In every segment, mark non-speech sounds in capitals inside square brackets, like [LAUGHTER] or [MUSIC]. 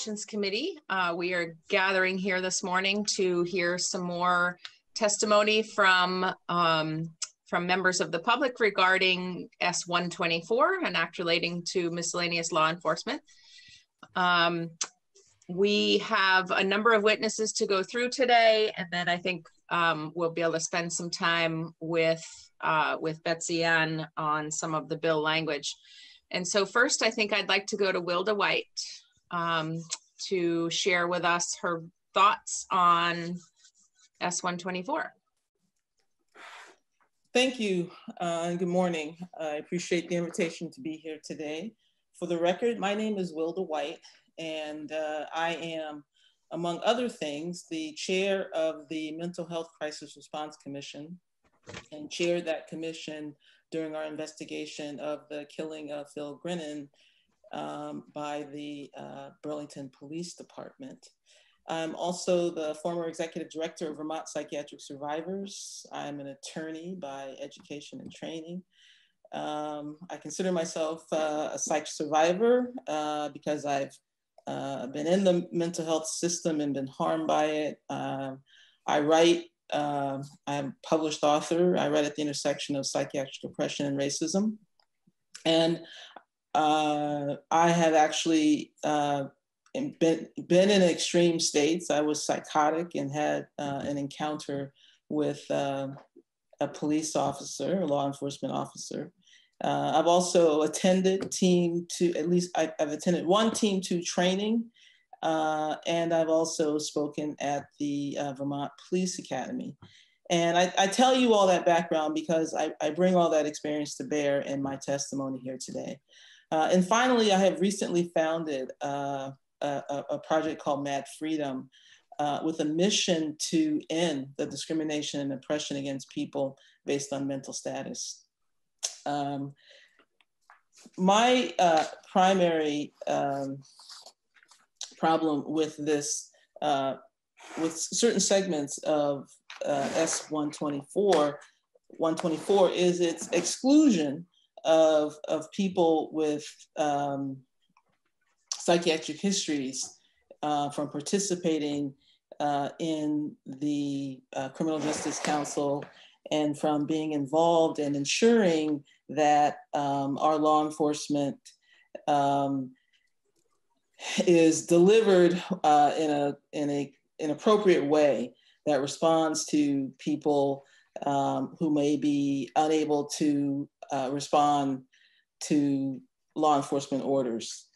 Committee. Uh, we are gathering here this morning to hear some more testimony from um, from members of the public regarding S-124, an act relating to miscellaneous law enforcement. Um, we have a number of witnesses to go through today, and then I think um, we'll be able to spend some time with uh, with Betsy Ann on some of the bill language. And so first, I think I'd like to go to Wilda White um, to share with us her thoughts on S124. Thank you uh, and good morning. I appreciate the invitation to be here today. For the record, my name is Wilda White and uh, I am, among other things, the chair of the Mental Health Crisis Response Commission and chaired that commission during our investigation of the killing of Phil Grenon um, by the uh, Burlington Police Department. I'm also the former executive director of Vermont Psychiatric Survivors. I'm an attorney by education and training. Um, I consider myself uh, a psych survivor uh, because I've uh, been in the mental health system and been harmed by it. Um, I write uh, I'm a published author. I write at the intersection of psychiatric oppression and racism. And uh, I have actually uh, been, been in extreme states. I was psychotic and had uh, an encounter with uh, a police officer, a law enforcement officer. Uh, I've also attended team two, at least I, I've attended one team two training uh, and I've also spoken at the uh, Vermont Police Academy. And I, I, tell you all that background because I, I, bring all that experience to bear in my testimony here today. Uh, and finally, I have recently founded uh, a, a, project called Mad Freedom uh, with a mission to end the discrimination and oppression against people based on mental status. Um, my uh, primary um, problem with this, uh, with certain segments of uh, S124, 124 is its exclusion of, of people with um, psychiatric histories uh, from participating uh, in the uh, Criminal Justice Council and from being involved in ensuring that um, our law enforcement um, is delivered uh, in a in a an appropriate way that responds to people um, who may be unable to uh, respond to law enforcement orders.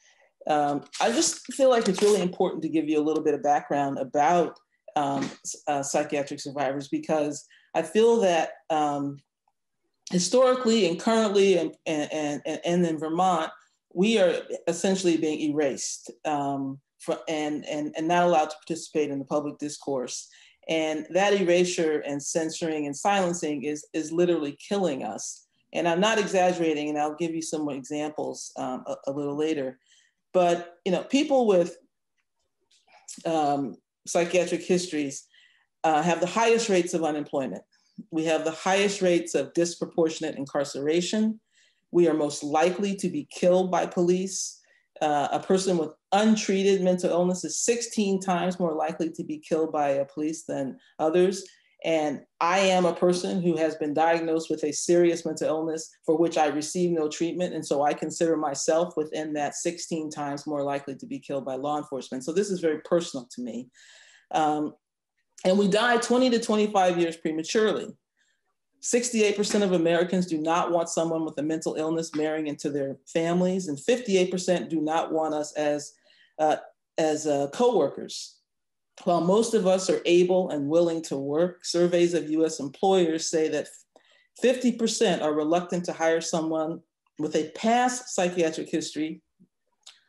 Um, I just feel like it's really important to give you a little bit of background about um, uh, psychiatric survivors because I feel that um, historically and currently and, and, and, and in Vermont, we are essentially being erased um, for, and, and, and not allowed to participate in the public discourse. And that erasure and censoring and silencing is, is literally killing us. And I'm not exaggerating, and I'll give you some examples um, a, a, little later. But you know, people with um, psychiatric histories uh, have the highest rates of unemployment. We have the highest rates of disproportionate incarceration. We are most likely to be killed by police. Uh, a person with untreated mental illness is 16 times more likely to be killed by a police than others. And I am a person who has been diagnosed with a serious mental illness for which I receive no treatment. And so I consider myself within that 16 times more likely to be killed by law enforcement. So this is very personal to me. Um, and we die 20 to 25 years prematurely. 68% of Americans do not want someone with a mental illness marrying into their families, and 58% do not want us as, uh, as uh, co-workers. While most of us are able and willing to work, surveys of US employers say that 50% are reluctant to hire someone with a past psychiatric history.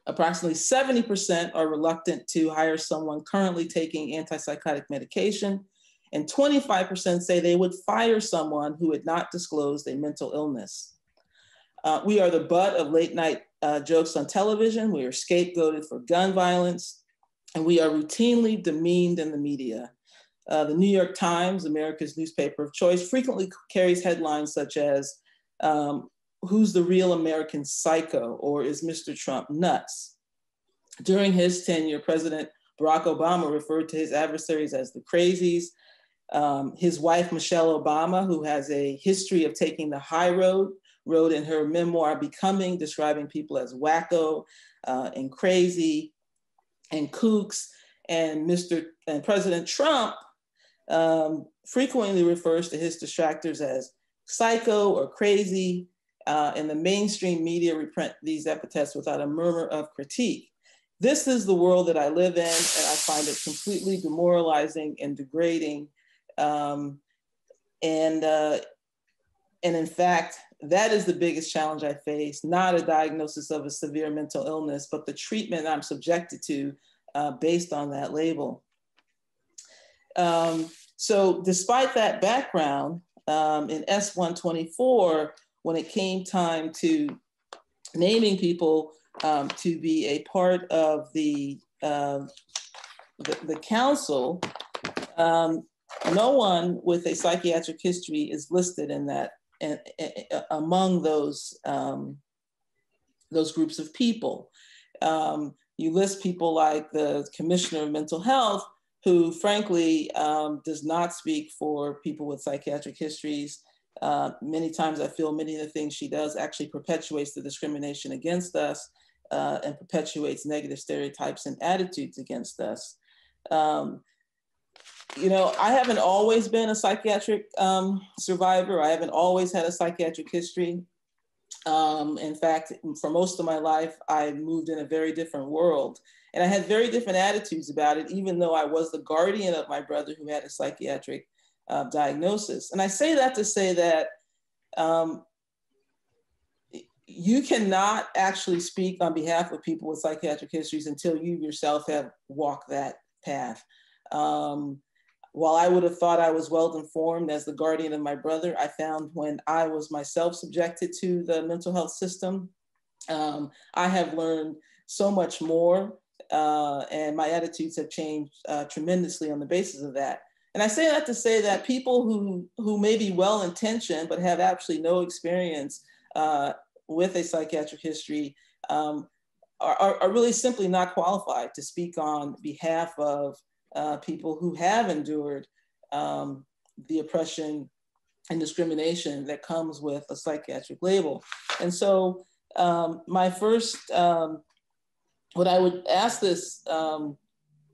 Approximately 70% are reluctant to hire someone currently taking antipsychotic medication, and 25% say they would fire someone who had not disclosed a mental illness. Uh, we are the butt of late night uh, jokes on television. We are scapegoated for gun violence, and we are routinely demeaned in the media. Uh, the New York Times, America's newspaper of choice, frequently carries headlines such as, um, Who's the real American psycho? or Is Mr. Trump nuts? during his tenure, President Barack Obama referred to his adversaries as the crazies. Um, his wife, Michelle Obama, who has a history of taking the high road, wrote in her memoir, Becoming, describing people as wacko uh, and crazy and kooks. And Mr. and President Trump um, frequently refers to his detractors as psycho or crazy, uh, and the mainstream media reprint these epithets without a murmur of critique. This is the world that I live in, and I find it completely demoralizing and degrading. Um, and, uh, and in fact, that is the biggest challenge I face, not a diagnosis of a severe mental illness, but the treatment I'm subjected to uh, based on that label. Um, so despite that background, um, in S124, when it came time to naming people um, to be a part of the, uh, the, the, council, um, no one with a psychiatric history is listed in that and, among those um, those groups of people. Um, you list people like the Commissioner of Mental Health, who frankly um, does not speak for people with psychiatric histories. Uh, many times I feel many of the things she does actually perpetuates the discrimination against us uh, and perpetuates negative stereotypes and attitudes against us. Um, you know, I haven't always been a psychiatric um, survivor. I haven't always had a psychiatric history. Um, in fact, for most of my life, I moved in a very different world. And I had very different attitudes about it, even though I was the guardian of my brother who had a psychiatric uh, diagnosis. And I say that to say that um, you cannot actually speak on behalf of people with psychiatric histories until you yourself have walked that path. Um, while I would have thought I was well informed as the guardian of my brother, I found when I was myself subjected to the mental health system, um, I have learned so much more, uh, and my attitudes have changed uh, tremendously on the basis of that. And I say that to say that people who who may be well intentioned but have absolutely no experience uh, with a psychiatric history um, are, are really simply not qualified to speak on behalf of uh, people who have endured um, the oppression and discrimination that comes with a psychiatric label. And so um, my first, um, what I would ask this, um,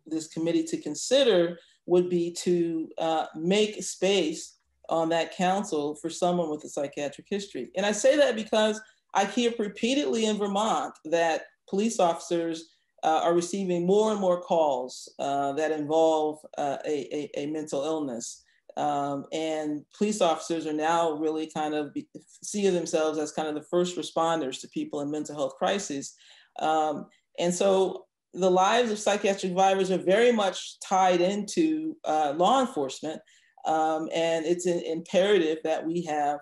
this committee to consider would be to uh, make space on that council for someone with a psychiatric history. And I say that because I hear repeatedly in Vermont that police officers uh, are receiving more and more calls uh, that involve uh, a, a, a, mental illness. Um, and police officers are now really kind of be, see themselves as kind of the first responders to people in mental health crises. Um, and so the lives of psychiatric survivors are very much tied into uh, law enforcement. Um, and it's an imperative that we have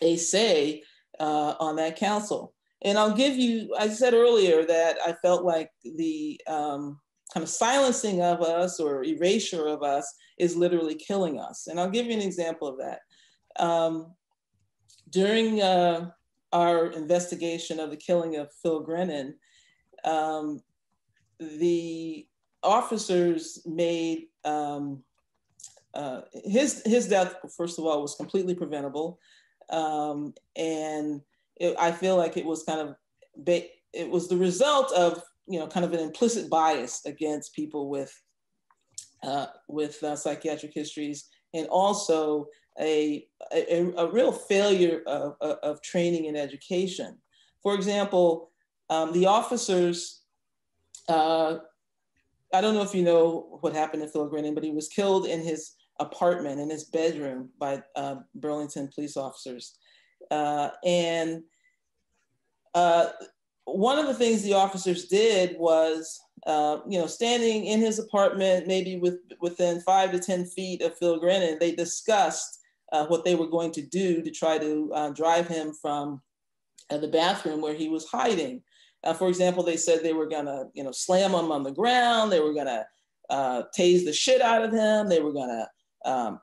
a say uh, on that council. And I'll give you, I said earlier that I felt like the um, kind of silencing of us or erasure of us is literally killing us. And I'll give you an example of that. Um, during uh, our investigation of the killing of Phil Grenon, um, the officers made um, uh, his his death. First of all, was completely preventable, um, and it, I feel like it was kind of it was the result of you know kind of an implicit bias against people with uh, with uh, psychiatric histories and also a, a, a real failure of, of, training and education. For example, um, the officers, uh, I don't know if you know what happened to Phil Grenon, but he was killed in his apartment, in his bedroom by uh, Burlington police officers. Uh, and uh, one of the things the officers did was, uh, you know, standing in his apartment, maybe with within five to ten feet of Phil Grenon, they discussed uh, what they were going to do to try to uh, drive him from uh, the bathroom where he was hiding. for example, they said they were gonna, you know, slam him on the ground. They were gonna tase the shit out of him. They were gonna um,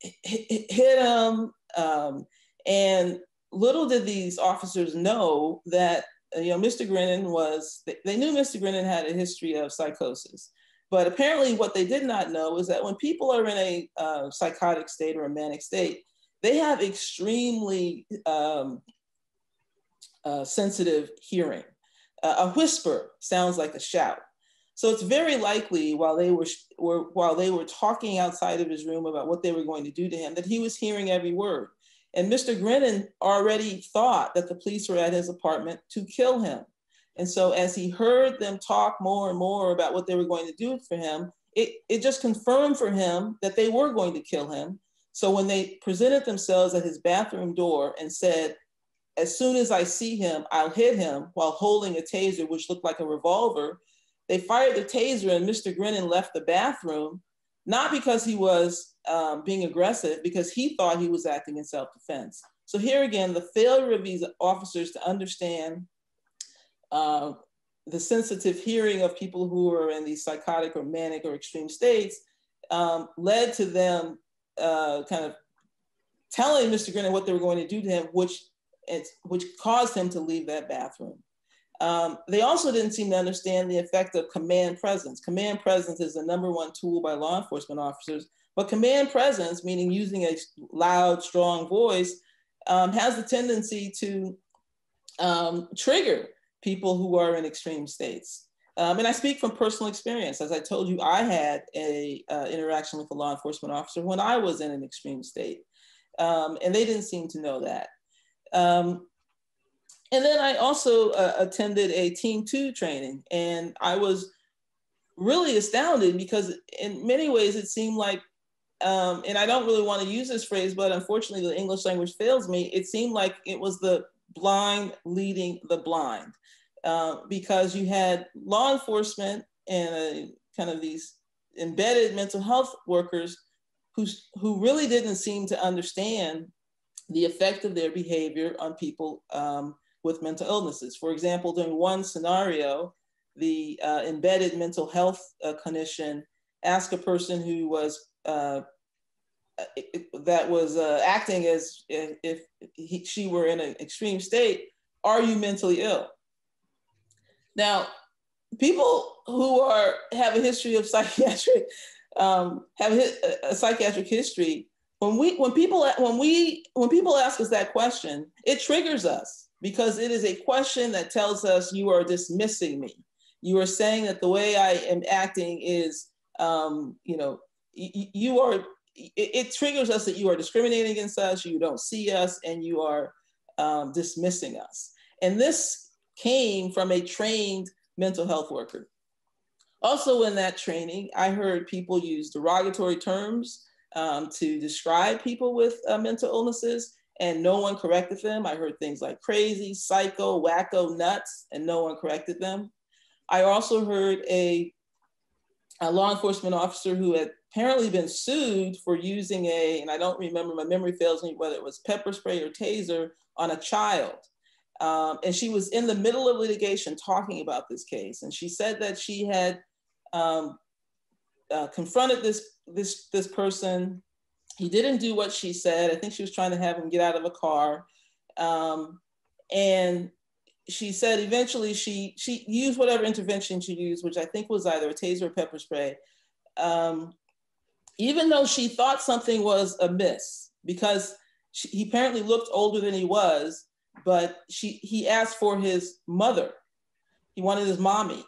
hit, hit him. Um, and little did these officers know that you know, Mr. Grenon was, they knew Mr. Grenon had a history of psychosis. But apparently, what they did not know is that when people are in a uh, psychotic state or a manic state, they have extremely um, uh, sensitive hearing. Uh, a whisper sounds like a shout. So it's very likely while they were, were while they were talking outside of his room about what they were going to do to him that he was hearing every word. And Mr. Grenon already thought that the police were at his apartment to kill him. And so as he heard them talk more and more about what they were going to do for him, it, it just confirmed for him that they were going to kill him. So when they presented themselves at his bathroom door and said, as soon as I see him, I'll hit him while holding a taser, which looked like a revolver, they fired the taser and Mr. Grenon left the bathroom, not because he was um, being aggressive, because he thought he was acting in self-defense. So here again, the failure of these officers to understand uh, the sensitive hearing of people who are in these psychotic or manic or extreme states um, led to them uh, kind of telling Mr. Grenon what they were going to do to him, which, which caused him to leave that bathroom. Um, they also didn't seem to understand the effect of command presence. Command presence is the number one tool by law enforcement officers, but command presence, meaning using a loud, strong voice, um, has the tendency to um, trigger people who are in extreme states. Um, and I speak from personal experience. As I told you, I had a uh, interaction with a law enforcement officer when I was in an extreme state, um, and they didn't seem to know that. Um, and then I also uh, attended a Team Two training, and I was really astounded because in many ways it seemed like, um, and I don't really want to use this phrase, but unfortunately the English language fails me. It seemed like it was the blind leading the blind. Uh, because you had law enforcement and uh, kind of these embedded mental health workers who, who really didn't seem to understand the effect of their behavior on people um, with mental illnesses. For example, during one scenario, the uh, embedded mental health uh, clinician asked a person who was uh, that was uh, acting as if, if he, she were in an extreme state, are you mentally ill? Now, people who are have a history of [LAUGHS] psychiatric um, have a, a psychiatric history. When we when people when we when people ask us that question, it triggers us because it is a question that tells us you are dismissing me. You are saying that the way I am acting is, um, you know, y- you are. It, it, triggers us that you are discriminating against us. You don't see us, and you are um, dismissing us. And this came from a trained mental health worker. Also, in that training, I heard people use derogatory terms um, to describe people with uh, mental illnesses, and no one corrected them. I heard things like crazy, psycho, wacko, nuts, and no one corrected them. I also heard a, a law enforcement officer who had apparently been sued for using a, and I don't remember, my memory fails me, whether it was pepper spray or taser on a child. Um, and she was in the middle of litigation talking about this case. And she said that she had um, uh, confronted this, this, this person. He didn't do what she said. I think she was trying to have him get out of a car. Um, and she said eventually she, she used whatever intervention she used, which I think was either a taser or pepper spray. Um, even though she thought something was amiss because she, he apparently looked older than he was but she he asked for his mother. He wanted his mommy.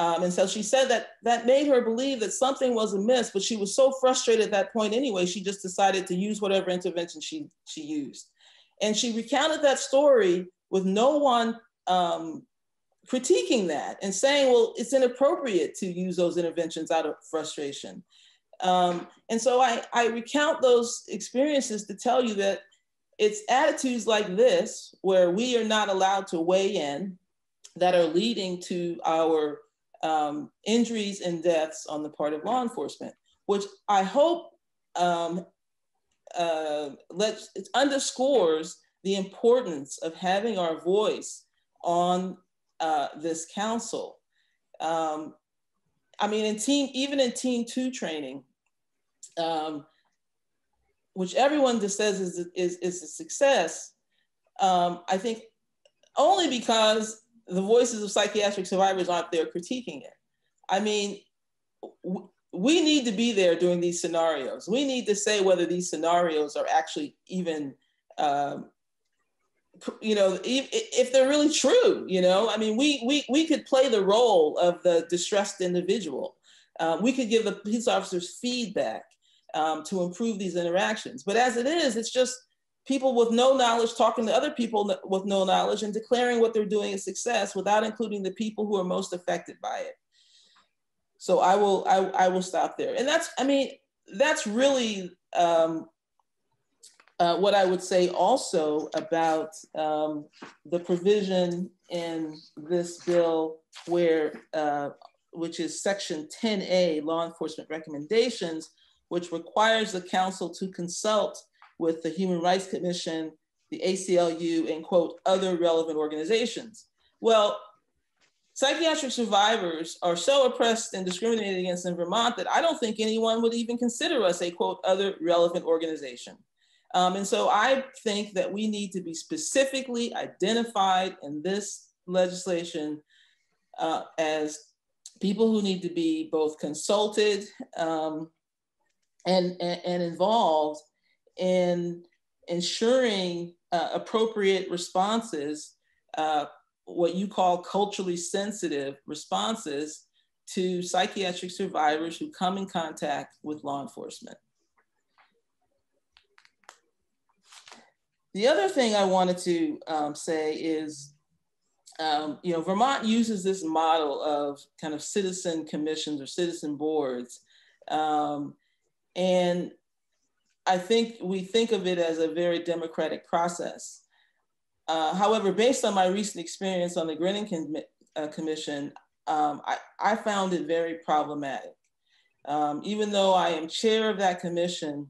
Um, and so she said that that made her believe that something was amiss, but she was so frustrated at that point anyway, she just decided to use whatever intervention she, she used. And she recounted that story with no one um, critiquing that and saying, well, it's inappropriate to use those interventions out of frustration. Um, and so I, I recount those experiences to tell you that it's attitudes like this where we are not allowed to weigh in that are leading to our um, injuries and deaths on the part of law enforcement, which I hope um, uh, lets, it underscores the importance of having our voice on uh, this council. Um, I mean, in team, even in team two training, um, which everyone just says is, is, is a success, um, I think only because the voices of psychiatric survivors aren't there critiquing it. I mean, we need to be there during these scenarios. We need to say whether these scenarios are actually even, um, you know, if, if, they're really true. You know, I mean, we we we could play the role of the distressed individual. Uh, we could give the police officers feedback um, to improve these interactions. But as it is, it's just people with no knowledge talking to other people with no knowledge and declaring what they're doing a success without including the people who are most affected by it. So I will I, I will stop there. And that's I mean that's really um, uh, what I would say also about um, the provision in this bill where uh, which is section 10A law enforcement recommendations which requires the council to consult with the Human Rights Commission, the ACLU, and quote, other relevant organizations. Well, psychiatric survivors are so oppressed and discriminated against in Vermont that I don't think anyone would even consider us a quote, other relevant organization. Um, and so I think that we need to be specifically identified in this legislation uh, as people who need to be both consulted um, and, and, and involved in ensuring uh, appropriate responses, uh, what you call culturally sensitive responses to psychiatric survivors who come in contact with law enforcement. The other thing I wanted to um, say is, um, you know, Vermont uses this model of kind of citizen commissions or citizen boards. Um, and I think we think of it as a very democratic process. Uh, however, based on my recent experience on the Grenon Com uh, Commission, um, I, I, found it very problematic. Um, even though I am chair of that commission,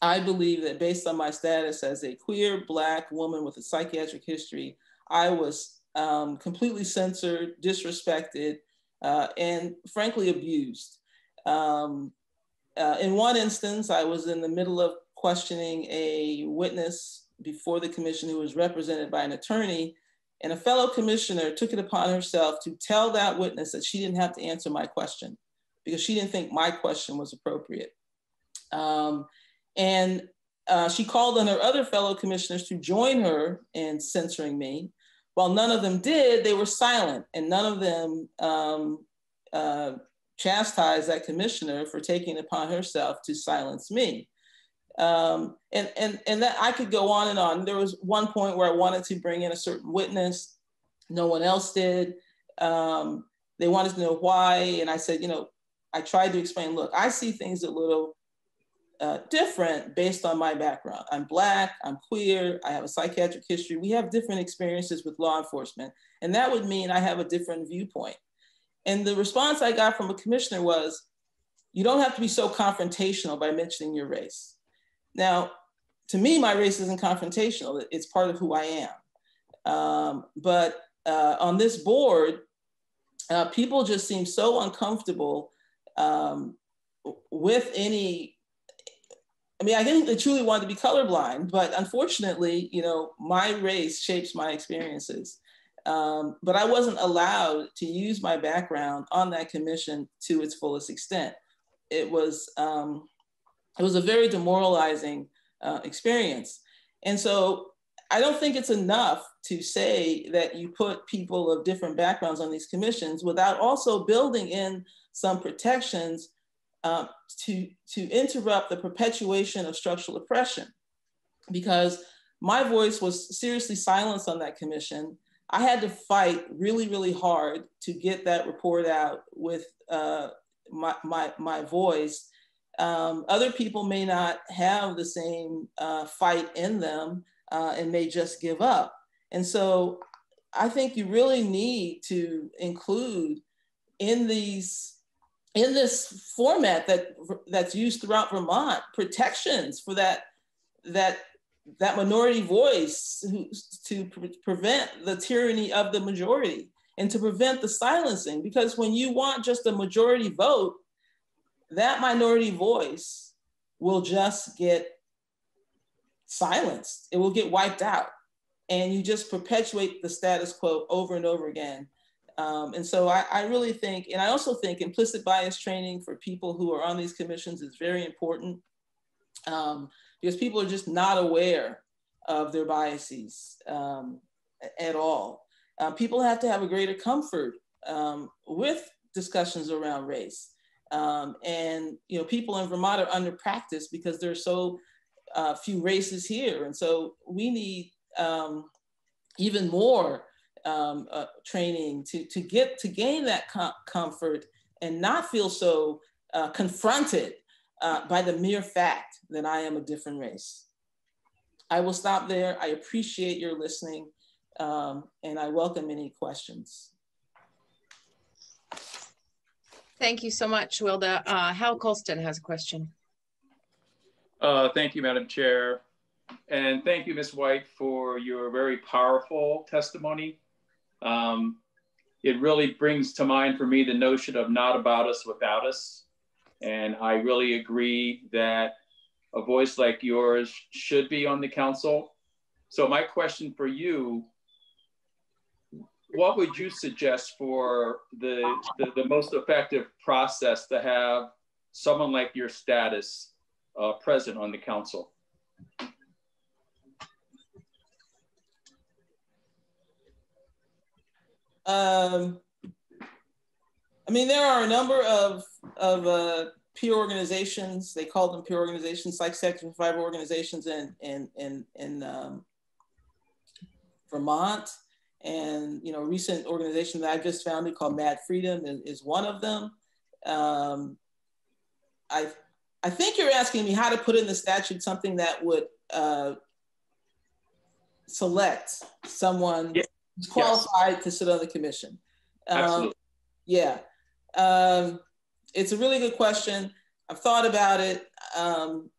I believe that based on my status as a queer Black woman with a psychiatric history, I was um, completely censored, disrespected, uh, and frankly abused. Um, uh, in one instance, I was in the middle of questioning a witness before the commission who was represented by an attorney, and a fellow commissioner took it upon herself to tell that witness that she didn't have to answer my question because she didn't think my question was appropriate. Um, and uh, she called on her other fellow commissioners to join her in censoring me. While none of them did, they were silent, and none of them um, uh, chastise that commissioner for taking upon herself to silence me. Um, and, and, and that I could go on and on. There was one point where I wanted to bring in a certain witness. No one else did. Um, they wanted to know why. And I said, you know, I tried to explain, look, I see things a little uh, different based on my background. I'm Black, I'm queer, I have a psychiatric history. We have different experiences with law enforcement. And that would mean I have a different viewpoint. And the response I got from a commissioner was, you don't have to be so confrontational by mentioning your race. Now, to me, my race isn't confrontational. It's part of who I am. Um, but uh, on this board, uh, people just seem so uncomfortable um, with any. I mean, I think they truly wanted to be colorblind, but unfortunately, you know, my race shapes my experiences. Um, but I wasn't allowed to use my background on that commission to its fullest extent. It was, um, it was a very demoralizing uh, experience. And so I don't think it's enough to say that you put people of different backgrounds on these commissions without also building in some protections uh, to, to interrupt the perpetuation of structural oppression. Because my voice was seriously silenced on that commission I had to fight really, really hard to get that report out with uh, my, my, my voice. Um, other people may not have the same uh, fight in them uh, and may just give up. And so I think you really need to include in these in this format that that's used throughout Vermont protections for that that that minority voice who, to pre- prevent the tyranny of the majority and to prevent the silencing. Because when you want just a majority vote, that minority voice will just get silenced, it will get wiped out. and you just perpetuate the status quo over and over again. Um, and so I, I, really think, and I also think implicit bias training for people who are on these commissions is very important um, because people are just not aware of their biases um, at all. Uh, people have to have a greater comfort um, with discussions around race. Um, and you know, people in Vermont are under practice because are so uh, few races here, and so we need um, even more um, uh, training to to get to gain that com comfort and not feel so uh, confronted uh, by the mere fact that I am a different race. I will stop there. I appreciate your listening, um, and I welcome any questions. Thank you so much, Wilda. Uh, Hal Colston has a question. Uh, thank you, Madam Chair. And thank you, Ms. White, for your very powerful testimony. Um, it really brings to mind for me the notion of not about us without us. And I really agree that a voice like yours should be on the council. So my question for you what would you suggest for the, the, the, most effective process to have someone like your status uh, present on the council? Um, I mean, there are a number of, of uh, peer organizations, they call them peer organizations, like sexual survivor organizations in, in, in, in um, Vermont. And you know, recent organization that I just founded called Mad Freedom is, is one of them. Um, I I think you're asking me how to put in the statute something that would uh, select someone yeah. who's qualified yes. to sit on the commission. Um, Absolutely. Yeah, um, it's a really good question. I've thought about it. Um,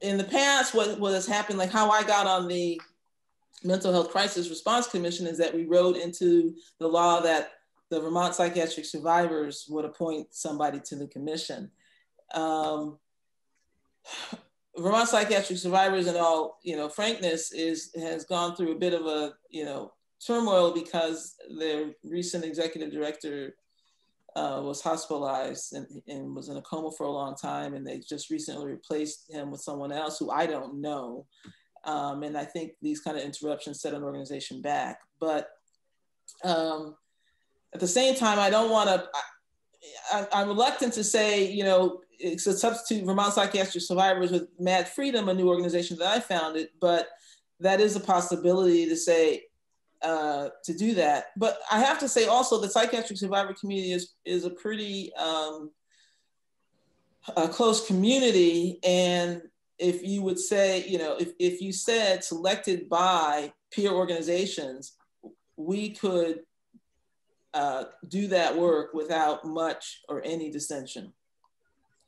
in the past, what, what has happened, like how I got on the Mental Health Crisis Response Commission is that we wrote into the law that the Vermont Psychiatric Survivors would appoint somebody to the commission. Um, Vermont Psychiatric Survivors, in all you know frankness, is has gone through a bit of a you know turmoil because their recent executive director uh, was hospitalized and, and, was in a coma for a long time, and they just recently replaced him with someone else who I don't know. Um, and I think these kind of interruptions set an organization back. But um, at the same time, I don't want to. I'm reluctant to say, you know, it's a substitute Vermont Psychiatric Survivors with Mad Freedom, a new organization that I founded, but that is a possibility to say uh, to do that. But I have to say also the psychiatric survivor community is is a pretty um, a close community, and if you would say, you know, if, if you said selected by peer organizations, we could uh, do that work without much or any dissension.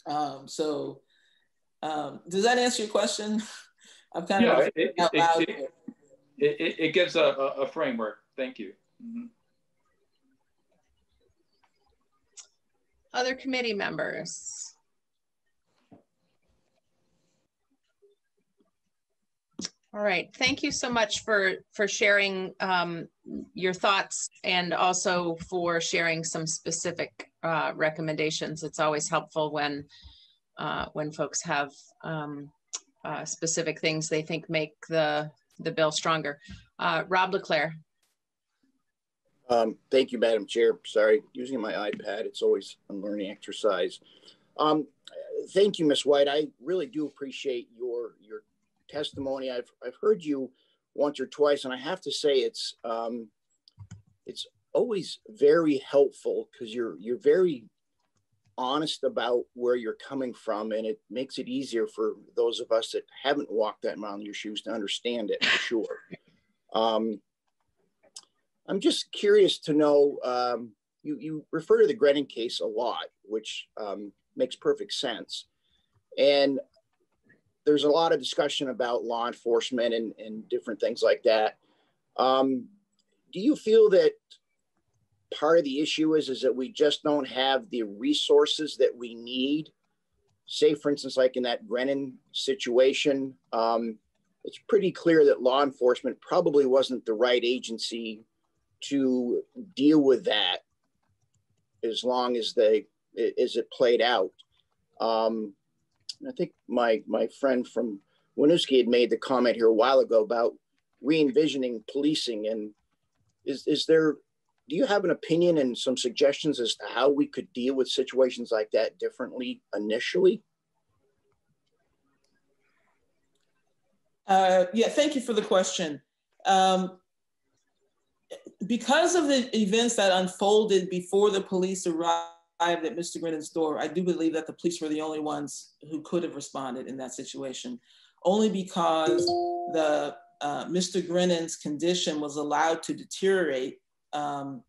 Um, so um, does that answer your question? [LAUGHS] I'm kind yeah, of it, out loud it, it, it, gives a, a, framework. Thank you. Mm -hmm. Other committee members? All right, thank you so much for for sharing um, your thoughts and also for sharing some specific uh, recommendations. It's always helpful when uh, when folks have um, uh, specific things they think make the the bill stronger. Uh, Rob LaClair. Um, thank you, Madam Chair. Sorry, using my iPad, it's always a learning exercise. Um, thank you, Ms. White. I really do appreciate your your testimony. I've I've heard you once or twice, and I have to say it's um, it's always very helpful because you're you're very honest about where you're coming from, and it makes it easier for those of us that haven't walked that mile in your shoes to understand it for sure. [LAUGHS] Um, I'm just curious to know. Um, you you refer to the Grenon case a lot, which um, makes perfect sense. And there's a lot of discussion about law enforcement and, and different things like that. Um, do you feel that part of the issue is is that we just don't have the resources that we need? Say, for instance, like in that Grenon situation, um, it's pretty clear that law enforcement probably wasn't the right agency to deal with that as long as they as it played out. Um, I think my my friend from Winooski had made the comment here a while ago about re-envisioning policing and is is there do you have an opinion and some suggestions as to how we could deal with situations like that differently initially? Uh, yeah, thank you for the question. Um, because of the events that unfolded before the police arrived at Mr. Grenon's door, I do believe that the police were the only ones who could have responded in that situation, only because the uh, Mr. Grenon's condition was allowed to deteriorate um,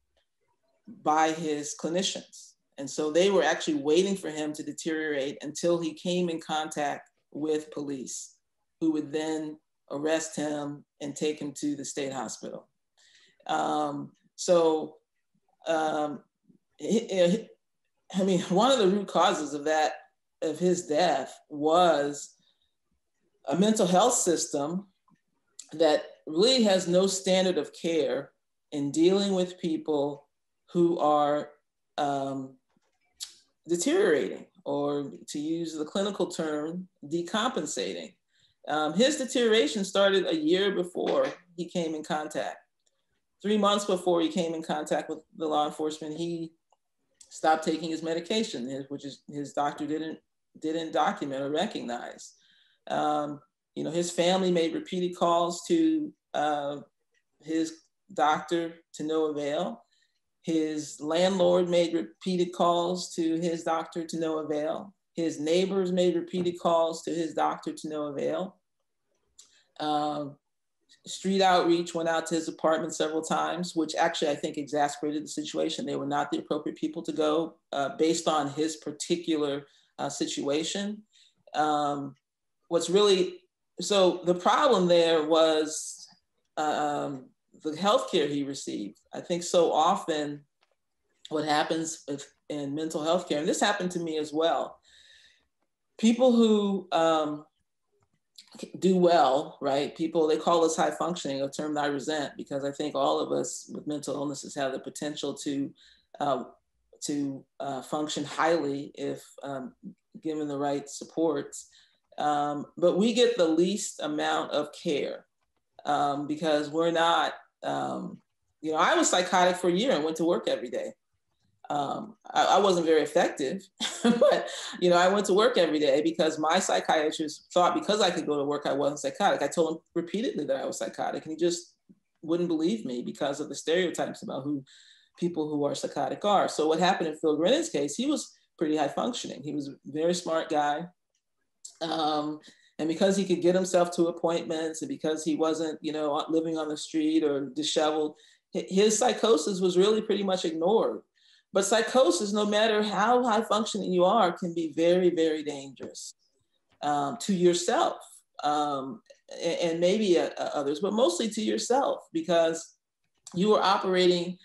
by his clinicians. And so they were actually waiting for him to deteriorate until he came in contact with police, who would then arrest him and take him to the state hospital. Um, so, um, I mean, one of the root causes of that, of his death, was a mental health system that really has no standard of care in dealing with people who are um, deteriorating, or to use the clinical term, decompensating. Um, his deterioration started a year before he came in contact. Three months before he came in contact with the law enforcement, he stopped taking his medication, which is his doctor didn't didn't document or recognize. Um, you know, his family made repeated calls to uh, his doctor to no avail. His landlord made repeated calls to his doctor to no avail. His neighbors made repeated calls to his doctor to no avail. Um, street outreach went out to his apartment several times, which actually I think exasperated the situation. They were not the appropriate people to go uh, based on his particular uh, situation. Um, what's really so the problem there was um, the healthcare he received. I think so often what happens in mental health care, and this happened to me as well, people who um, do well, right? People, they call us high functioning, a term that I resent because I think all of us with mental illnesses have the potential to, uh, to uh, function highly if um, given the right supports. Um, but we get the least amount of care um, because we're not, um, you know, I was psychotic for a year and went to work every day um, I, I, wasn't very effective, [LAUGHS] but you know, I went to work every day because my psychiatrist thought because I could go to work, I wasn't psychotic. I told him repeatedly that I was psychotic, and he just wouldn't believe me because of the stereotypes about who people who are psychotic are. So what happened in Phil Grenon's case, he was pretty high functioning. He was a very smart guy. Um, and because he could get himself to appointments and because he wasn't, you know, living on the street or disheveled, his psychosis was really pretty much ignored but psychosis, no matter how high functioning you are, can be very, very dangerous um, to yourself um, and, maybe uh, uh, others, but mostly to yourself because you are operating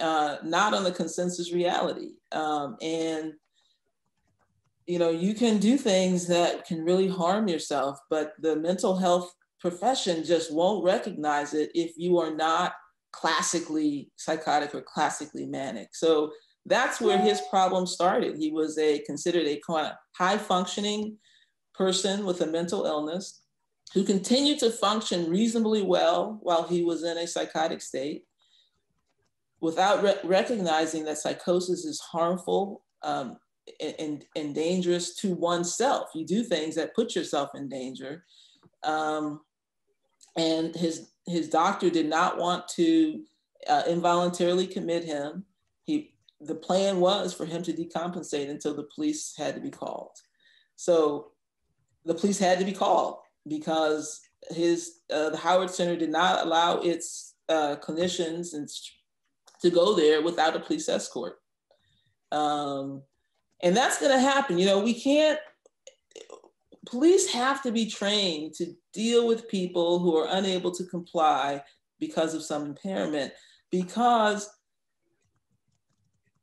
uh, not on the consensus reality. Um, and you know, you can do things that can really harm yourself, but the mental health profession just won't recognize it if you are not classically psychotic or classically manic. So that's where his problem started. He was a considered a high functioning person with a mental illness who continued to function reasonably well while he was in a psychotic state without re- recognizing that psychosis is harmful um, and, and dangerous to oneself. You do things that put yourself in danger. Um, and his, his doctor did not want to uh, involuntarily commit him. He the plan was for him to decompensate until the police had to be called. So the police had to be called because his uh, the Howard Center did not allow its uh, clinicians and to go there without a police escort. Um, and that's going to happen. You know, we can't. Police have to be trained to deal with people who are unable to comply because of some impairment because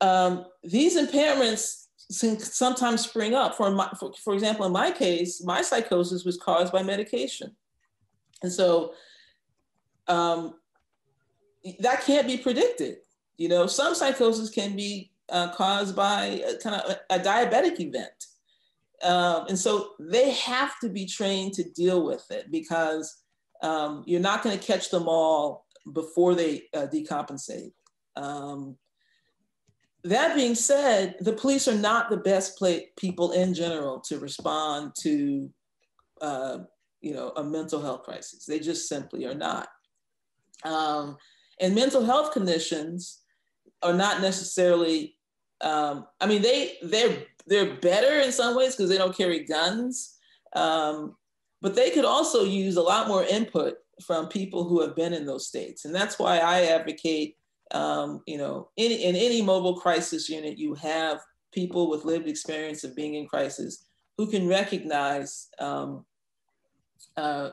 um, these impairments can sometimes spring up. For, my, for, for example, in my case, my psychosis was caused by medication. And so um, that can't be predicted. You know, some psychosis can be uh, caused by a, kind of a, a diabetic event. Um, and so they have to be trained to deal with it because um, you're not going to catch them all before they uh, decompensate. Um, that being said, the police are not the best play- people in general to respond to, uh, you know, a mental health crisis. They just simply are not. Um, and mental health conditions are not necessarily. Um, I mean, they they're they're better in some ways because they don't carry guns, um, but they could also use a lot more input from people who have been in those states, and that's why I advocate um, you know, in, in any mobile crisis unit, you have people with lived experience of being in crisis who can recognize um, uh,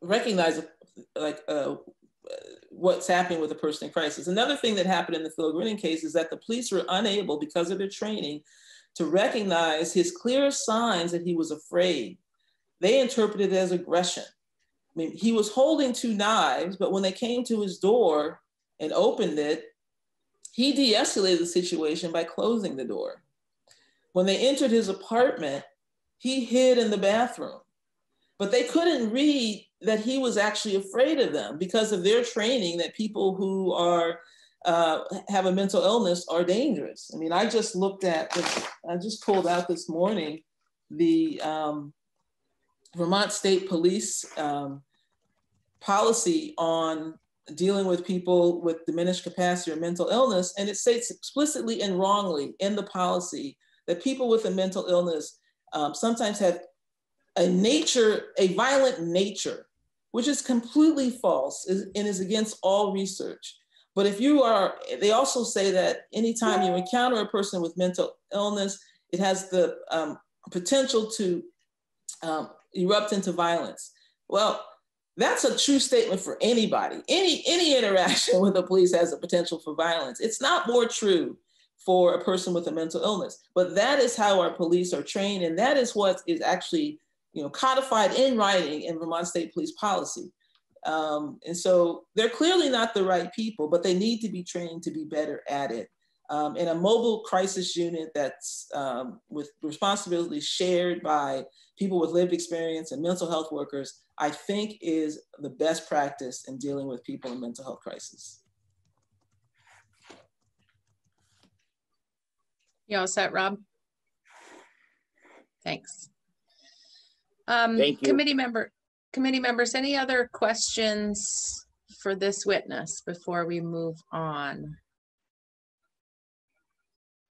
recognize like uh, what's happening with a person in crisis. Another thing that happened in the Phil Grenon case is that the police were unable, because of their training, to recognize his clear signs that he was afraid. They interpreted it as aggression. I mean, he was holding two knives, but when they came to his door, and opened it, he de escalated the situation by closing the door. When they entered his apartment, he hid in the bathroom. But they couldn't read that he was actually afraid of them because of their training that people who are uh, have a mental illness are dangerous. I mean, I just looked at this, I just pulled out this morning the um, Vermont State Police um, policy on dealing with people with diminished capacity or mental illness. And it states explicitly and wrongly in the policy that people with a mental illness um, sometimes have a nature, a violent nature, which is completely false and is against all research. But if you are, they also say that anytime you encounter a person with mental illness, it has the um, potential to um, erupt into violence. Well, that's a true statement for anybody. Any any interaction [LAUGHS] with the police has a potential for violence. It's not more true for a person with a mental illness, but that is how our police are trained, and that is what is actually you know codified in writing in Vermont State Police policy. Um, and so they're clearly not the right people, but they need to be trained to be better at it. Um, in a mobile crisis unit that's um, with responsibilities shared by people with lived experience and mental health workers, I think is the best practice in dealing with people in mental health crisis. You all set, Rob? Thanks. Um, Thank you. Committee member, committee members, any other questions for this witness before we move on?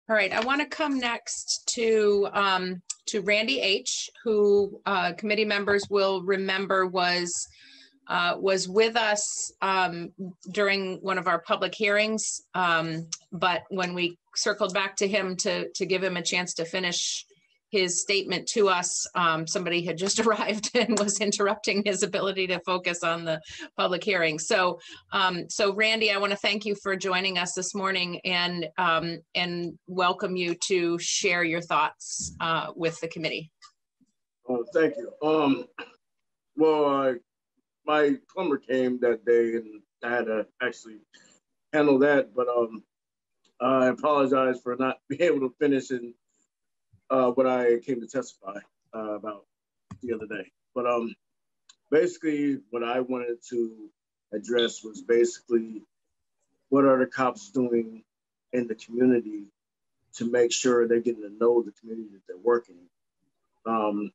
All right, I want to come next to um, to Randy H., who uh, committee members will remember was uh, was with us um, during one of our public hearings. Um, but when we circled back to him to to give him a chance to finish his statement to us, um, somebody had just [LAUGHS] arrived and was interrupting his ability to focus on the public hearing. So, um, so Randy, I want to thank you for joining us this morning and um, and welcome you to share your thoughts uh, with the committee. Oh, thank you. Um, well, my plumber came that day, and I had to actually handle that. But um, I apologize for not [LAUGHS] being able to finish and uh, what I came to testify uh, about the other day. But um, basically, what I wanted to address was basically what are the cops doing in the community to make sure they're getting to know the community that they're working. Um,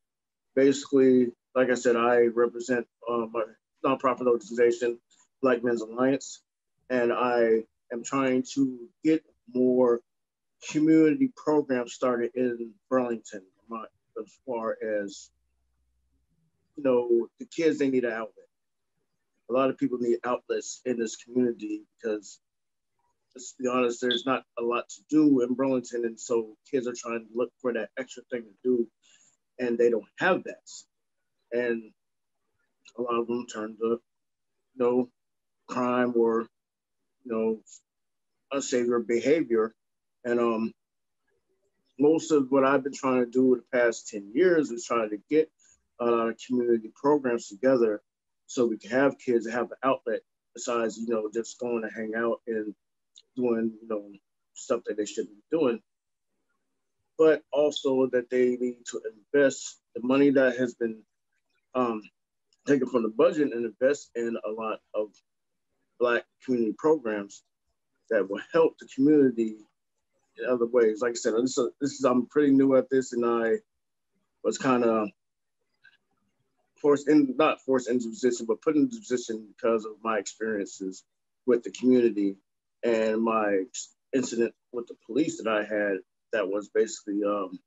basically, like I said, I represent uh, my nonprofit organization, Black Men's Alliance, and I am trying to get more community programs started in Burlington, as far as you know, the kids they need an outlet. A lot of people need outlets in this community because, let's be honest, there's not a lot to do in Burlington, and so kids are trying to look for that extra thing to do, and they don't have that, and a lot of them turn to, you know, crime or, you know, unsavory behavior and um, most of what I've been trying to do the past 10 years is trying to get a lot of community programs together so we can have kids have an outlet besides, you know, just going to hang out and doing, you know, stuff that they shouldn't be doing. But also that they need to invest the money that has been um, taken from the budget and invest in a lot of Black community programs that will help the community other ways. Like I said, this is, this is I'm pretty new at this, and I was kind of forced in, not forced into position, but put into position because of my experiences with the community and my incident with the police that I had. That was basically um,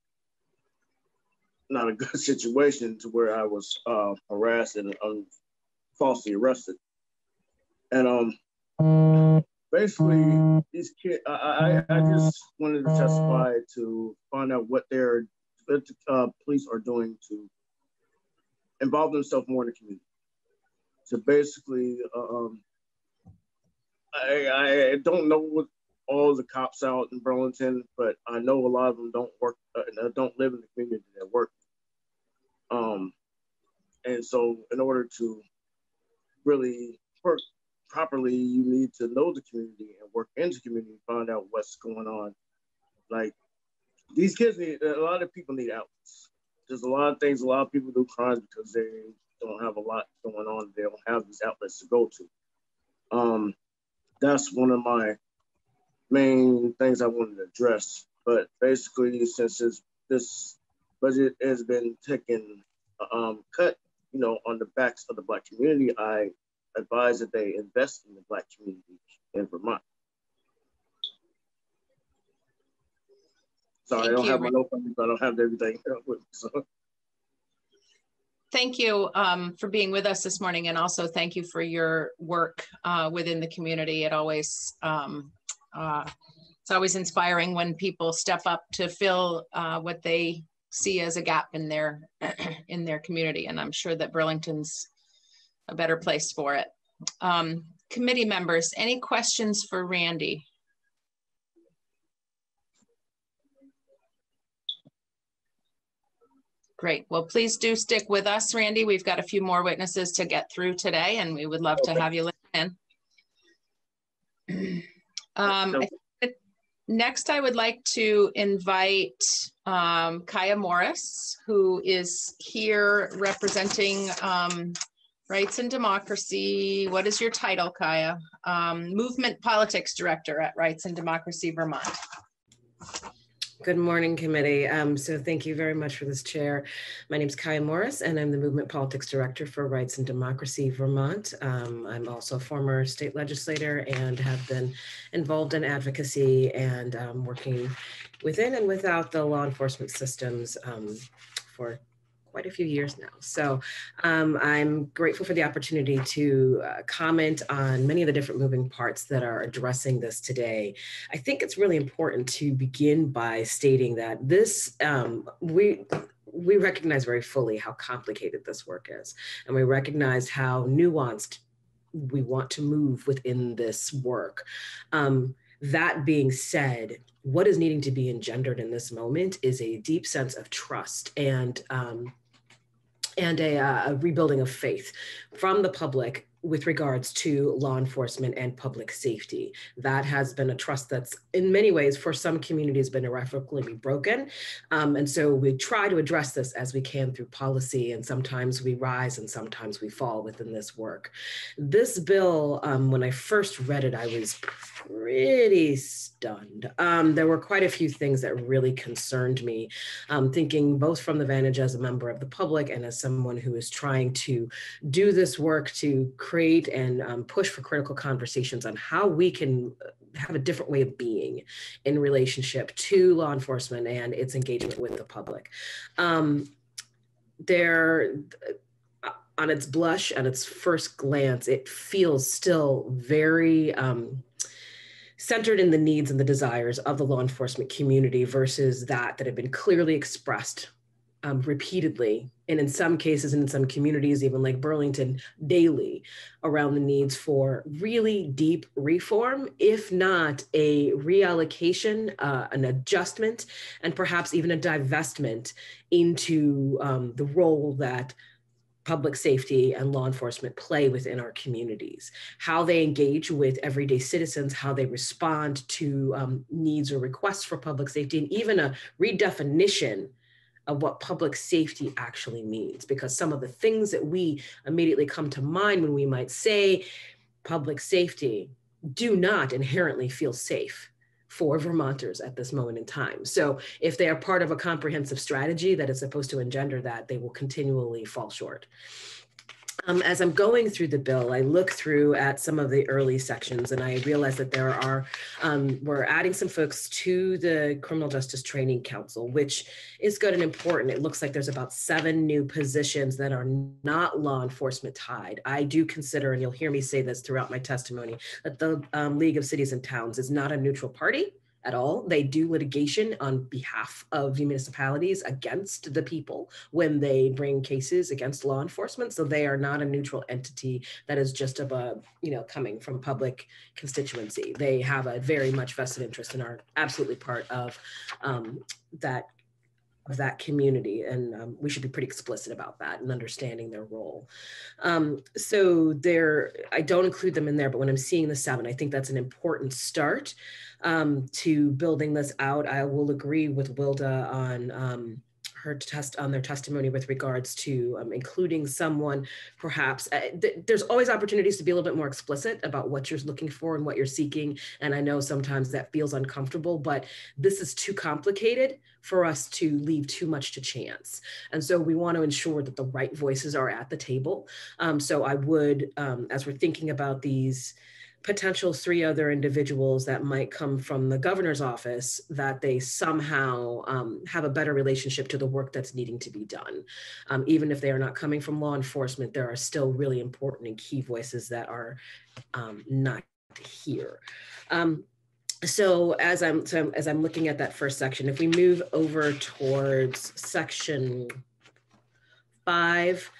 not a [LAUGHS] good situation to where I was uh, harassed and um, falsely arrested. And um, basically, these kids, I, I, I just wanted to testify to find out what their uh, police are doing to involve themselves more in the community. To basically, um, I, I don't know what all the cops out in Burlington, but I know a lot of them don't work, uh, don't live in the community that work. Um, and so, in order to really work properly, you need to know the community and work in the community, find out what's going on. Like these kids need a lot of people need outlets. There's a lot of things. A lot of people do crimes because they don't have a lot going on. They don't have these outlets to go to. Um, that's one of my main things I wanted to address. But basically, since this, this budget has been taken um, cut, you know, on the backs of the Black community, I advise that they invest in the Black community in Vermont. Sorry, Thank I don't you. have my notes, I don't have everything [LAUGHS] me. So. Thank you um, for being with us this morning, and also thank you for your work uh, within the community. It always um, uh, it's always inspiring when people step up to fill uh, what they see as a gap in their [CLEARS THROAT] in their community, and I'm sure that Burlington's a better place for it. Um, committee members, any questions for Randy? Great. Well, please do stick with us, Randy. We've got a few more witnesses to get through today, and we would love okay. to have you listen in. Um, I next, I would like to invite um, Kiah Morris, who is here representing um, Rights and Democracy. What is your title, Kiah? Um, Movement Politics Director at Rights and Democracy Vermont. Good morning, committee. Um, so thank you very much for this chair. My name is Kiah Morris, and I'm the Movement Politics Director for Rights and Democracy Vermont. Um, I'm also a former state legislator and have been involved in advocacy and um, working within and without the law enforcement systems um, for quite a few years now. So um, I'm grateful for the opportunity to uh, comment on many of the different moving parts that are addressing this today. I think it's really important to begin by stating that this, um, we, we recognize very fully how complicated this work is, and we recognize how nuanced we want to move within this work. Um, that being said, what is needing to be engendered in this moment is a deep sense of trust and um, and a, uh, a rebuilding of faith from the public with regards to law enforcement and public safety. That has been a trust that's in many ways for some communities been irrevocably broken. Um, and so we try to address this as we can through policy and sometimes we rise and sometimes we fall within this work. This bill, um, when I first read it, I was pretty stunned. Um, there were quite a few things that really concerned me, um, thinking both from the vantage as a member of the public and as someone who is trying to do this work to create and um, push for critical conversations on how we can uh, have a different way of being in relationship to law enforcement and its engagement with the public. Um, there, uh, on its blush, on its first glance, it feels still very um, centered in the needs and the desires of the law enforcement community versus that that have been clearly expressed um, repeatedly, and in some cases, and in some communities, even like Burlington, daily around the needs for really deep reform, if not a reallocation, uh, an adjustment, and perhaps even a divestment into um, the role that public safety and law enforcement play within our communities, how they engage with everyday citizens, how they respond to um, needs or requests for public safety, and even a redefinition of what public safety actually means. Because some of the things that we immediately come to mind when we might say public safety do not inherently feel safe for Vermonters at this moment in time. So if they are part of a comprehensive strategy that is supposed to engender that, they will continually fall short. Um, as I'm going through the bill, I look through at some of the early sections and I realize that there are, um, we're adding some folks to the Criminal Justice Training Council, which is good and important. It looks like there's about seven new positions that are not law enforcement tied. I do consider, and you'll hear me say this throughout my testimony, that the um, League of Cities and Towns is not a neutral party at all. They do litigation on behalf of the municipalities against the people when they bring cases against law enforcement. So they are not a neutral entity that is just of a, you know, coming from public constituency. They have a very much vested interest and are absolutely part of um, that of that community and um, we should be pretty explicit about that and understanding their role um, so there i don't include them in there but when i'm seeing the seven i think that's an important start um, to building this out. I will agree with Wilda on um, her test on their testimony with regards to um, including someone perhaps uh, th there's always opportunities to be a little bit more explicit about what you're looking for and what you're seeking and i know sometimes that feels uncomfortable but this is too complicated for us to leave too much to chance and so we want to ensure that the right voices are at the table um, so i would um, as we're thinking about these potential three other individuals that might come from the governor's office that they somehow um, have a better relationship to the work that's needing to be done. Um, even if they are not coming from law enforcement, there are still really important and key voices that are um, not here. Um, so as I'm so as I'm looking at that first section, if we move over towards section five,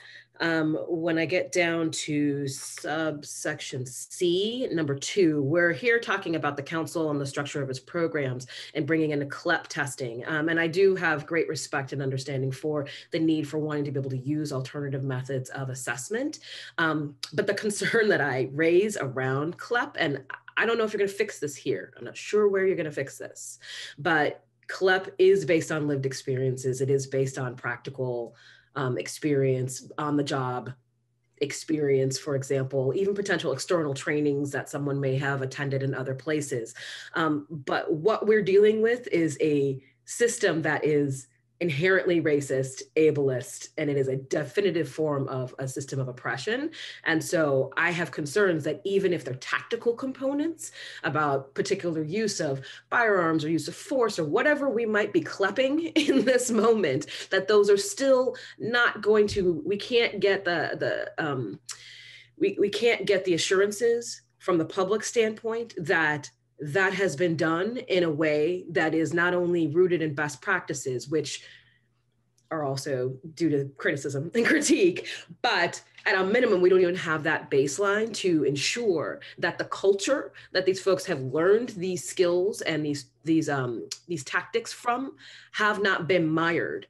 um, when I get down to subsection C, number two, we're here talking about the council and the structure of its programs and bringing in a CLEP testing. Um, and I do have great respect and understanding for the need for wanting to be able to use alternative methods of assessment. Um, but the [LAUGHS] concern that I raise around CLEP, and I don't know if you're going to fix this here. I'm not sure where you're going to fix this, but CLEP is based on lived experiences. It is based on practical um, experience on the job experience, for example, even potential external trainings that someone may have attended in other places. Um, but what we're dealing with is a system that is inherently racist, ableist, and it is a definitive form of a system of oppression. And so I have concerns that even if they're tactical components about particular use of firearms or use of force or whatever we might be clepping [LAUGHS] in this moment, that those are still not going to, we can't get the, the, um, we, we can't get the assurances from the public standpoint that that has been done in a way that is not only rooted in best practices, which are also due to criticism and [LAUGHS] critique, but at a minimum, we don't even have that baseline to ensure that the culture that these folks have learned these skills and these these um, these tactics from have not been mired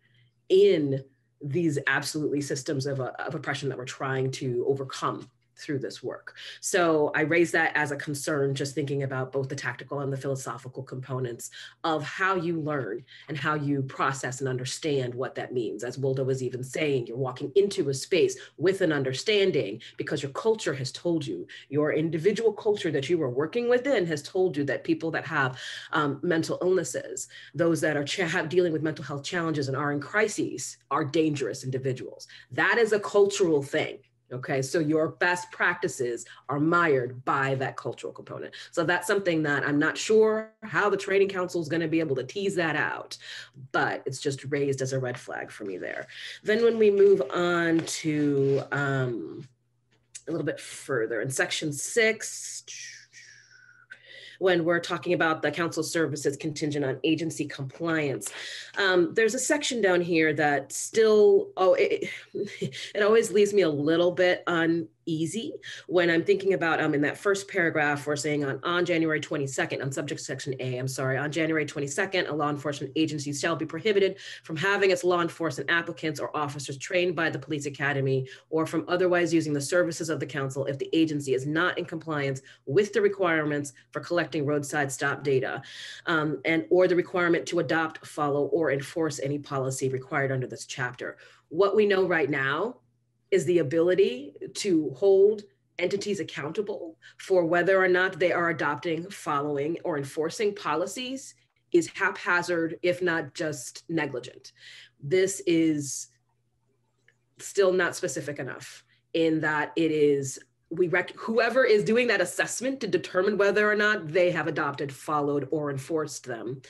in these absolutely systems of, uh, of oppression that we're trying to overcome through this work. So I raise that as a concern, just thinking about both the tactical and the philosophical components of how you learn and how you process and understand what that means. As Wilda was even saying, you're walking into a space with an understanding because your culture has told you, your individual culture that you are working within has told you that people that have um, mental illnesses, those that are have, dealing with mental health challenges and are in crises are dangerous individuals. That is a cultural thing Okay, so your best practices are mired by that cultural component. So that's something that I'm not sure how the training council is going to be able to tease that out, but it's just raised as a red flag for me there. Then when we move on to um, a little bit further in section six, when we're talking about the council services contingent on agency compliance. Um, there's a section down here that still, oh, it, it [LAUGHS] always leaves me a little bit on easy when I'm thinking about um, in that first paragraph, we're saying on, on January 22nd, on subject section A, I'm sorry, on January 22nd, a law enforcement agency shall be prohibited from having its law enforcement applicants or officers trained by the police academy or from otherwise using the services of the council if the agency is not in compliance with the requirements for collecting roadside stop data um, and or the requirement to adopt, follow, or enforce any policy required under this chapter. What we know right now is the ability to hold entities accountable for whether or not they are adopting, following, or enforcing policies is haphazard, if not just negligent. This is still not specific enough in that it is we rec- whoever is doing that assessment to determine whether or not they have adopted, followed, or enforced them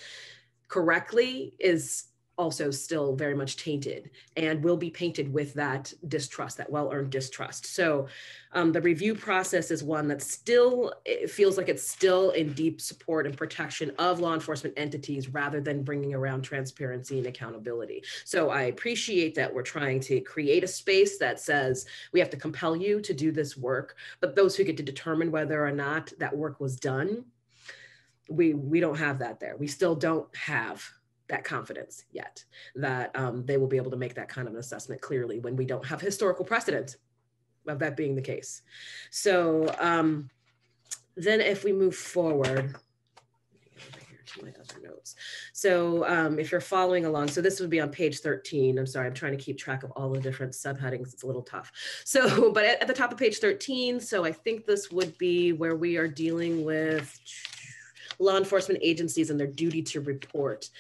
correctly is also still very much tainted and will be painted with that distrust, that well earned distrust. So um, the review process is one that still feels like it's still in deep support and protection of law enforcement entities rather than bringing around transparency and accountability. So I appreciate that we're trying to create a space that says we have to compel you to do this work, but those who get to determine whether or not that work was done we we don't have that there we still don't have that confidence yet that um, they will be able to make that kind of an assessment clearly when we don't have historical precedent of that being the case. So um, then if we move forward, to my other notes. So um, if you're following along, so this would be on page 13. I'm sorry, I'm trying to keep track of all the different subheadings. It's a little tough. So, [LAUGHS] but at, at the top of page 13, so I think this would be where we are dealing with law enforcement agencies and their duty to report.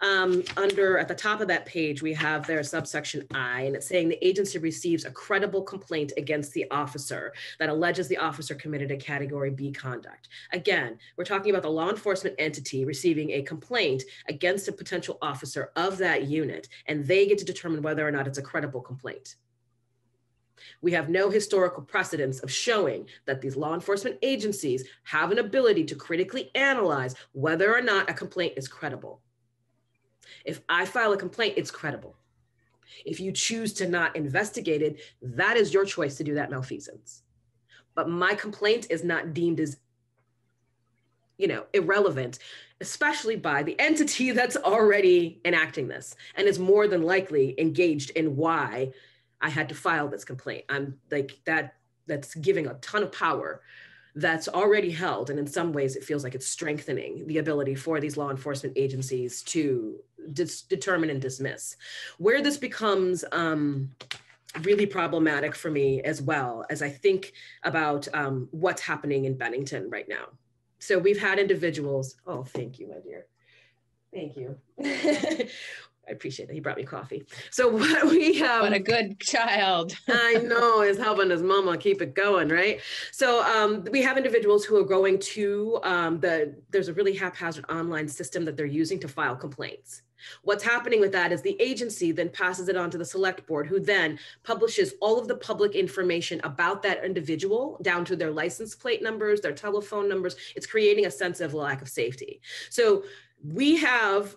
Um, under at the top of that page, we have their subsection I, and it's saying the agency receives a credible complaint against the officer that alleges the officer committed a category B conduct. Again, we're talking about the law enforcement entity receiving a complaint against a potential officer of that unit, and they get to determine whether or not it's a credible complaint. We have no historical precedence of showing that these law enforcement agencies have an ability to critically analyze whether or not a complaint is credible. If I file a complaint, it's credible. If you choose to not investigate it, that is your choice to do that malfeasance. But my complaint is not deemed as you know, irrelevant, especially by the entity [LAUGHS] that's already enacting this and is more than likely engaged in why I had to file this complaint. I'm like that that's giving a ton of power. That's already held and in some ways it feels like it's strengthening the ability for these law enforcement agencies to dis- determine and dismiss. Where this becomes um, really problematic for me as well as i think about um, what's happening in bennington right now. So we've had individuals oh thank you my dear. Thank you [LAUGHS] I appreciate that he brought me coffee. So [LAUGHS] what we um, what a good child. [LAUGHS] I know is helping his mama keep it going, right? So um, we have individuals who are going to um, the. There's a really haphazard online system that they're using to file complaints. What's happening with that is the agency then passes it on to the select board, who then publishes all of the public information about that individual down to their license plate numbers, their telephone numbers. It's creating a sense of lack of safety. So we have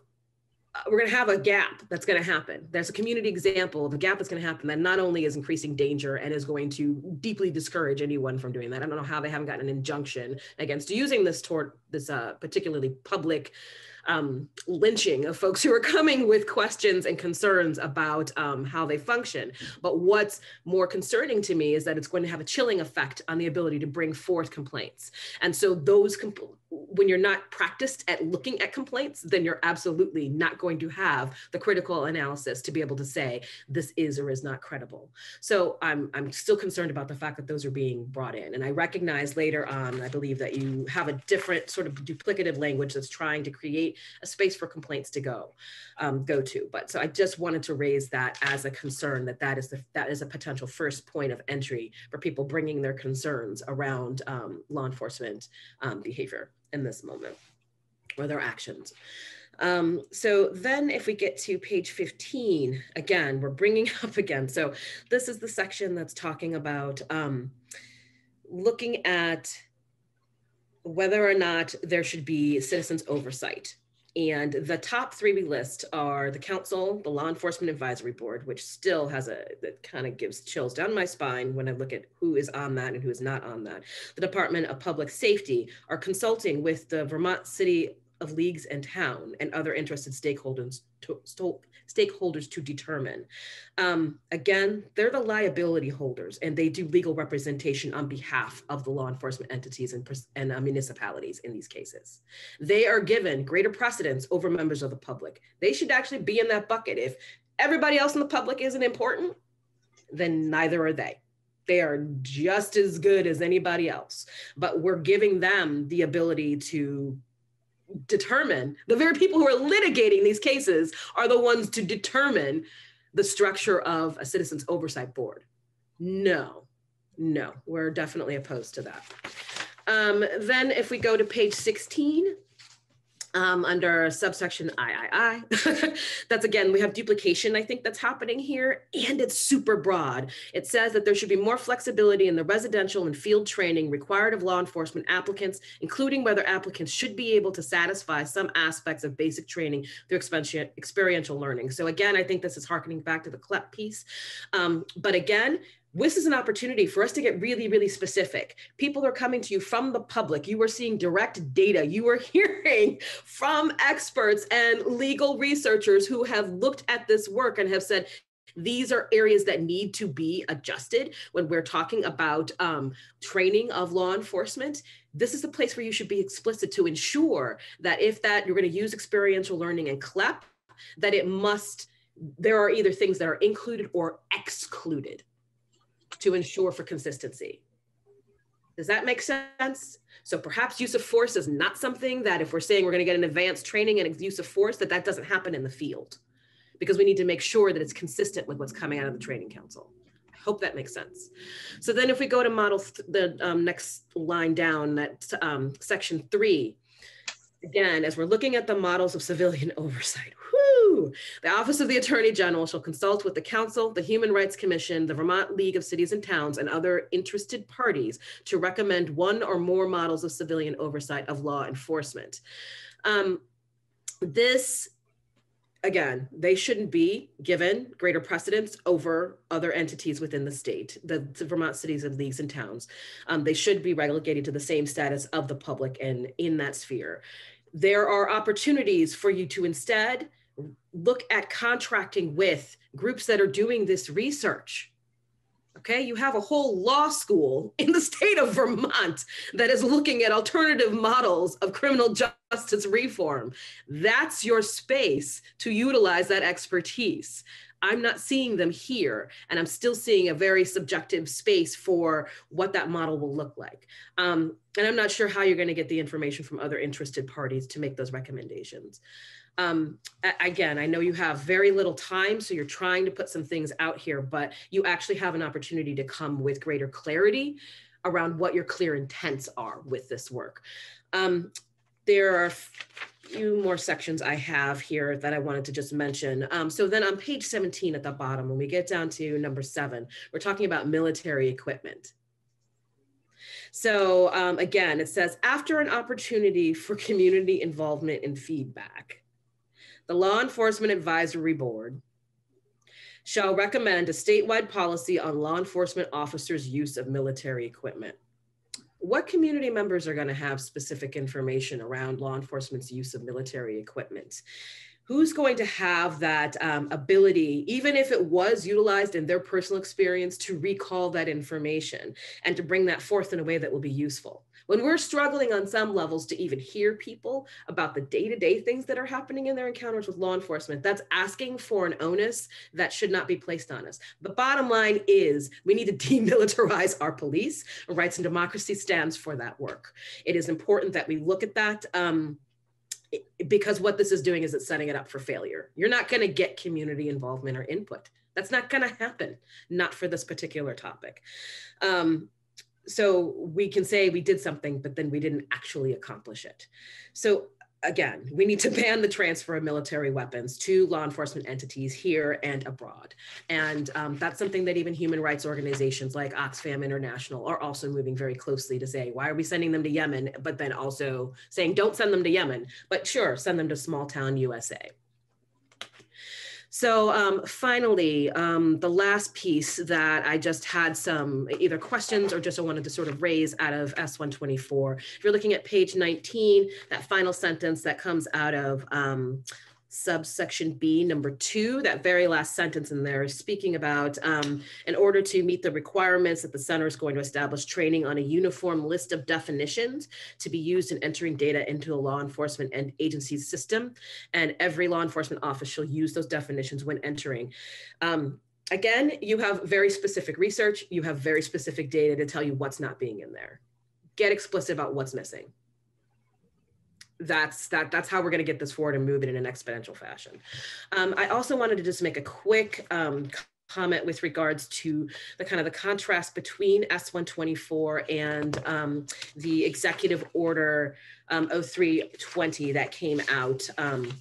we're going to have a gap that's going to happen. There's a community example of a gap that's going to happen that not only is increasing danger and is going to deeply discourage anyone from doing that. I don't know how they haven't gotten an injunction against using this toward this uh, particularly public um, lynching of folks who are coming with questions and concerns about um, how they function. But what's more concerning to me is that it's going to have a chilling effect on the ability to bring forth complaints. And so those, when you're not practiced at looking at complaints, then you're absolutely not going to have the critical analysis to be able to say this is or is not credible. So I'm, I'm still concerned about the fact that those are being brought in. And I recognize later on, I believe that you have a different sort of duplicative language that's trying to create a space for complaints to go um, go to. But so I just wanted to raise that as a concern that that is the, that is a potential first point of entry for people bringing their concerns around um, law enforcement um, behavior in this moment or their actions. Um, so then if we get to page 15, again, we're bringing [LAUGHS] up again. So this is the section that's talking about um, looking at whether or not there should be citizens oversight and the top three we list are the council, the law enforcement advisory board, which still has a, that kind of gives chills down my spine when I look at who is on that and who is not on that. The Department of Public Safety are consulting with the Vermont City of Leagues and Town and other interested stakeholders to, stakeholders to determine. Um, again, they're the liability holders and they do legal representation on behalf of the law enforcement entities and, and uh, municipalities in these cases. They are given greater precedence over members of the public. They should actually be in that bucket. If everybody else in the public isn't important, then neither are they. They are just as good as anybody else, but we're giving them the ability to determine the very people who are litigating these cases are the ones to determine the structure of a citizens oversight board. No no we're definitely opposed to that. Um, then if we go to page 16 um, under subsection III. [LAUGHS] that's again, we have duplication, I think that's happening here, and it's super broad. It says that there should be more flexibility in the residential and field training required of law enforcement applicants, including whether applicants should be able to satisfy some aspects of basic training through experiential learning. So again, I think this is harkening back to the CLEP piece. Um, but again, this is an opportunity for us to get really, really specific. People are coming to you from the public. You are seeing direct data. You are [LAUGHS] hearing from experts and legal researchers who have looked at this work and have said, these are areas that need to be adjusted when we're talking about um, training of law enforcement. This is the place where you should be explicit to ensure that if that you're going to use experiential learning and CLEP, that it must, there are either things that are included or excluded to ensure for consistency. Does that make sense? So perhaps use of force is not something that if we're saying we're going to get an advanced training and use of force, that that doesn't happen in the field because we need to make sure that it's consistent with what's coming out of the training council. I hope that makes sense. So then if we go to model, the um, next line down, that um, section three, again, as we're looking at the models of civilian [LAUGHS] oversight, the Office of the Attorney General shall consult with the Council, the Human Rights Commission, the Vermont League of Cities and Towns, and other interested parties to recommend one or more models of civilian oversight of law enforcement. Um, this again, they shouldn't be given greater precedence over other entities within the state, the, the Vermont cities and leagues and towns. Um, they should be relegated to the same status of the public and in that sphere there are opportunities for you to instead look at contracting with groups that are doing this research. Okay, you have a whole law school in the state of Vermont that is looking at alternative models of criminal justice reform. That's your space to utilize that expertise. I'm not seeing them here, and I'm still seeing a very subjective space for what that model will look like. Um, and I'm not sure how you're going to get the information from other interested parties to make those recommendations. Um, again, I know you have very little time, so you're trying to put some things out here, but you actually have an opportunity to come with greater clarity around what your clear intents are with this work. Um, there are a few more sections I have here that I wanted to just mention. Um, so then on page 17 at the bottom, when we get down to number seven, we're talking about military equipment. So um, again, it says, after an opportunity for community involvement and feedback, the Law Enforcement Advisory Board shall recommend a statewide policy on law enforcement officers' use of military equipment what community members are going to have specific information around law enforcement's use of military equipment? Who's going to have that um, ability, even if it was utilized in their personal experience, to recall that information and to bring that forth in a way that will be useful? When we're struggling on some levels to even hear people about the day to day things that are happening in their encounters with law enforcement, that's asking for an onus that should not be placed on us. The bottom line is we need to [LAUGHS] demilitarize our police. Rights and democracy stands for that work. It is important that we look at that. Um, because what this is doing is it's setting it up for failure. You're not going to get community involvement or input. That's not going to happen, not for this particular topic. Um, so we can say we did something, but then we didn't actually accomplish it. So again, we need to [LAUGHS] ban the transfer of military weapons to law enforcement entities here and abroad. And um, that's something that even human rights organizations like Oxfam International are also moving very closely to say, why are we sending them to Yemen? But then also saying, don't send them to Yemen, but sure, send them to small town USA. So um, finally, um, the last piece that I just had some either questions or just I wanted to sort of raise out of S124. If you're looking at page 19, that final sentence that comes out of um, subsection B, number two, that very last sentence in there is speaking about um, in order to meet the requirements that the center is going to establish training on a uniform list of definitions to be used in entering data into a law enforcement and agency's system. And every law enforcement office shall use those definitions when entering. Um, again, you have very specific research, you have very specific data to tell you what's not being in there. Get explicit about what's missing that's that that's how we're going to get this forward and move it in an exponential fashion. Um, I also wanted to just make a quick um, comment with regards to the kind of the contrast between S124 and um, the executive order um, 0320 that came out um,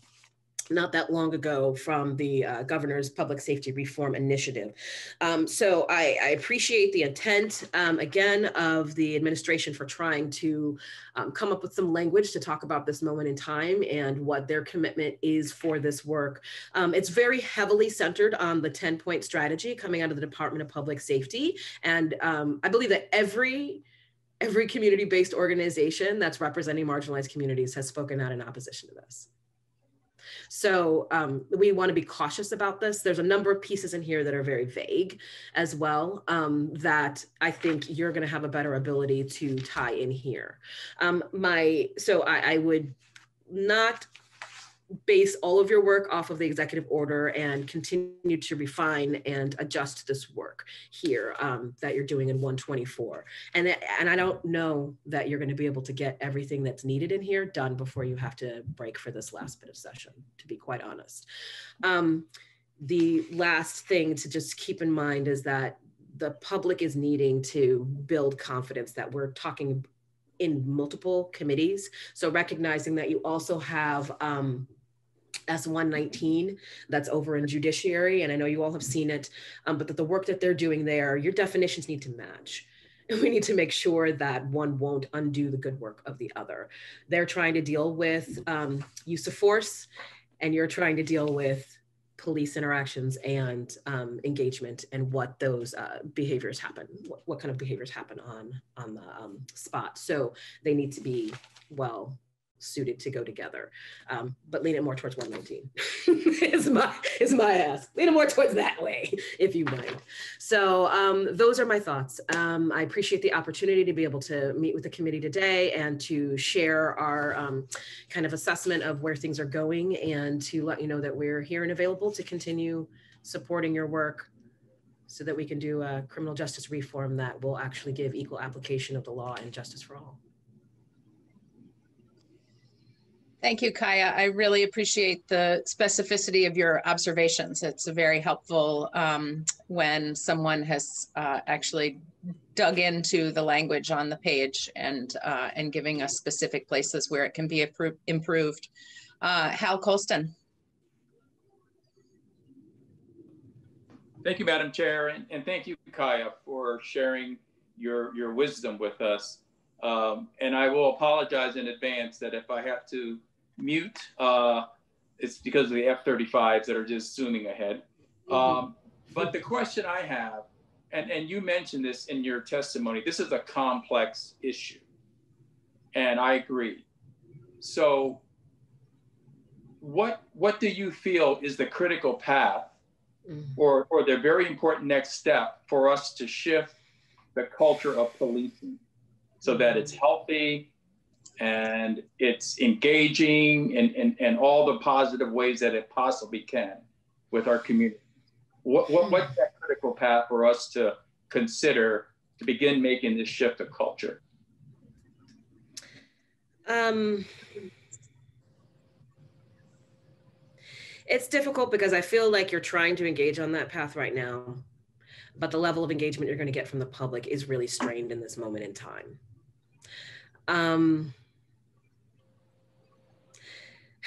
not that long ago from the uh, governor's public safety reform initiative. Um, so I, I, appreciate the intent, um, again, of the administration for trying to um, come up with some language to talk about this moment in time and what their commitment is for this work. Um, it's very heavily centered on the 10 point strategy coming out of the Department of Public Safety. And um, I believe that every every community-based organization that's representing marginalized communities has spoken out in opposition to this. So um, we want to be cautious about this. There's a number of pieces in here that are very vague as well um, that I think you're going to have a better ability to tie in here. Um, my so I, I would not base all of your work off of the executive order and continue to refine and adjust this work here um, that you're doing in 124. And, and I don't know that you're going to be able to get everything that's needed in here done before you have to break for this last bit of session, to be quite honest. Um, the last thing to just keep in mind is that the public is needing to build confidence that we're talking in multiple committees. So recognizing that you also have um, S119 that's over in judiciary. And I know you all have seen it, um, but that the work that they're doing there, your definitions need to match. [LAUGHS] We need to make sure that one won't undo the good work of the other. They're trying to deal with um, use of force, and you're trying to deal with police interactions and um, engagement and what those uh, behaviors happen, what, what, kind of behaviors happen on, on the um, spot. So they need to be well suited to go together. Um, but lean it more towards 119 [LAUGHS] is my is my ask. Lean it more towards that way, if you mind. So um, those are my thoughts. Um, I appreciate the opportunity to be able to meet with the committee today and to share our um, kind of assessment of where things are going and to let you know that we're here and available to continue supporting your work so that we can do a criminal justice reform that will actually give equal application of the law and justice for all. Thank you, Kiah. I really appreciate the specificity of your observations. It's very helpful um, when someone has uh, actually dug into the language on the page and uh, and giving us specific places where it can be improved. Uh, Hal Colston. Thank you, Madam Chair, and, and thank you, Kiah, for sharing your, your wisdom with us. Um, and I will apologize in advance that if I have to mute. Uh, it's because of the F-35s that are just zooming ahead. Mm-hmm. Um, but the question I have, and, and you mentioned this in your testimony, this is a complex issue. And I agree. So what, what do you feel is the critical path mm-hmm. or, or the very important next step for us to shift the culture of policing so that it's healthy, and it's engaging and, and, and all the positive ways that it possibly can with our community. What, what, what's that critical path for us to consider to begin making this shift of culture? Um, it's difficult because I feel like you're trying to engage on that path right now, but the level of engagement you're going to get from the public is really strained in this moment in time. Um,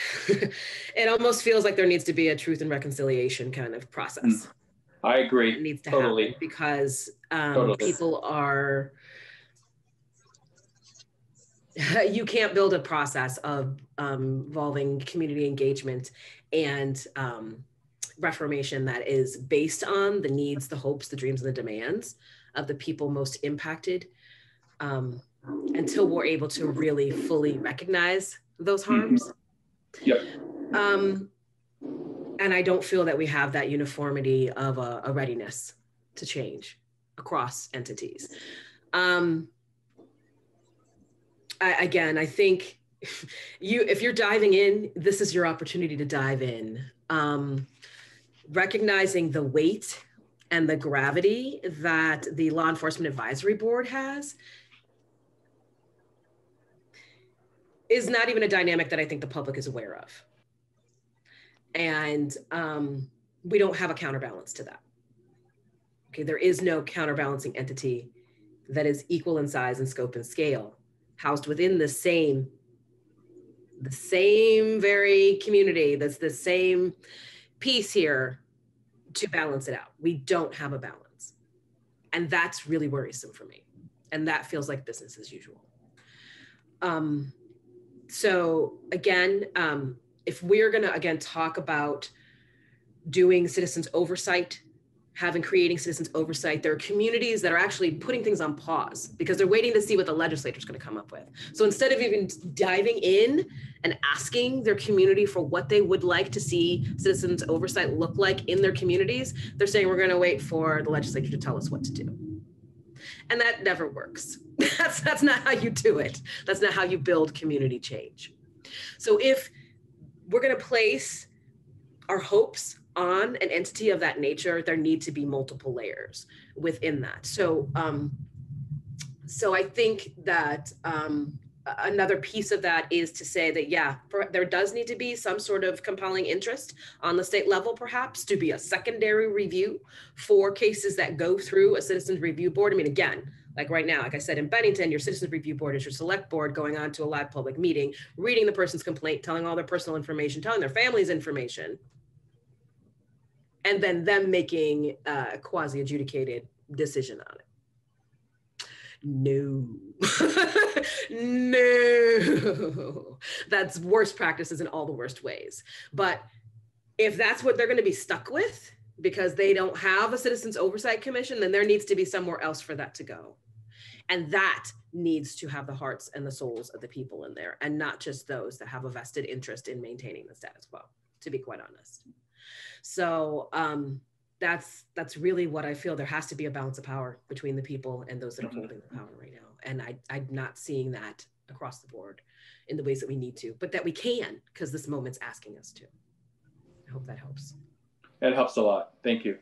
[LAUGHS] it almost feels like there needs to be a truth and reconciliation kind of process. Mm. I agree. It needs to totally. happen because um, totally. people are. [LAUGHS] You can't build a process of um, involving community engagement and um, reformation that is based on the needs, the hopes, the dreams, and the demands of the people most impacted um, until we're able to really fully recognize those harms. Mm-hmm. Yep. Um, and I don't feel that we have that uniformity of a, a readiness to change across entities. Um, I, again, I think [LAUGHS] you if you're diving in, this is your opportunity to dive in. Um, recognizing the weight and the gravity that the Law Enforcement Advisory Board has is not even a dynamic that I think the public is aware of. And um, we don't have a counterbalance to that. Okay, there is no counterbalancing entity that is equal in size and scope and scale, housed within the same, the same very community. That's the same piece here to balance it out. We don't have a balance. And that's really worrisome for me. And that feels like business as usual. Um, so again, um, if we're going to again talk about doing citizens oversight having creating citizens oversight there are communities that are actually putting things on pause because they're waiting to see what the legislature is going to come up with. So instead of even diving in and asking their community for what they would like to see citizens oversight look like in their communities they're saying we're going to wait for the legislature to tell us what to do. And that never works [LAUGHS] that's that's not how you do it that's not how you build community change so if we're going to place our hopes on an entity of that nature, there need to be multiple layers within that. So, um, so I think that um, another piece of that is to say that yeah, for, there does need to be some sort of compelling interest on the state level, perhaps to be a secondary review for cases that go through a citizens review board. I mean, again, like right now, like I said, in Bennington, your citizens review board is your select board going on to a live public meeting, reading the person's complaint, telling all their personal information, telling their family's information, and then them making a quasi adjudicated decision on it. No, [LAUGHS] no, that's worst practices in all the worst ways. But if that's what they're going to be stuck with because they don't have a citizens oversight commission, then there needs to be somewhere else for that to go. And that needs to have the hearts and the souls of the people in there and not just those that have a vested interest in maintaining the status quo, to be quite honest. So um, that's that's really what I feel. There has to be a balance of power between the people and those that are mm-hmm. holding the power right now. And I, I'm not seeing that across the board in the ways that we need to, but that we can because this moment's asking us to. I hope that helps. It helps a lot. Thank you.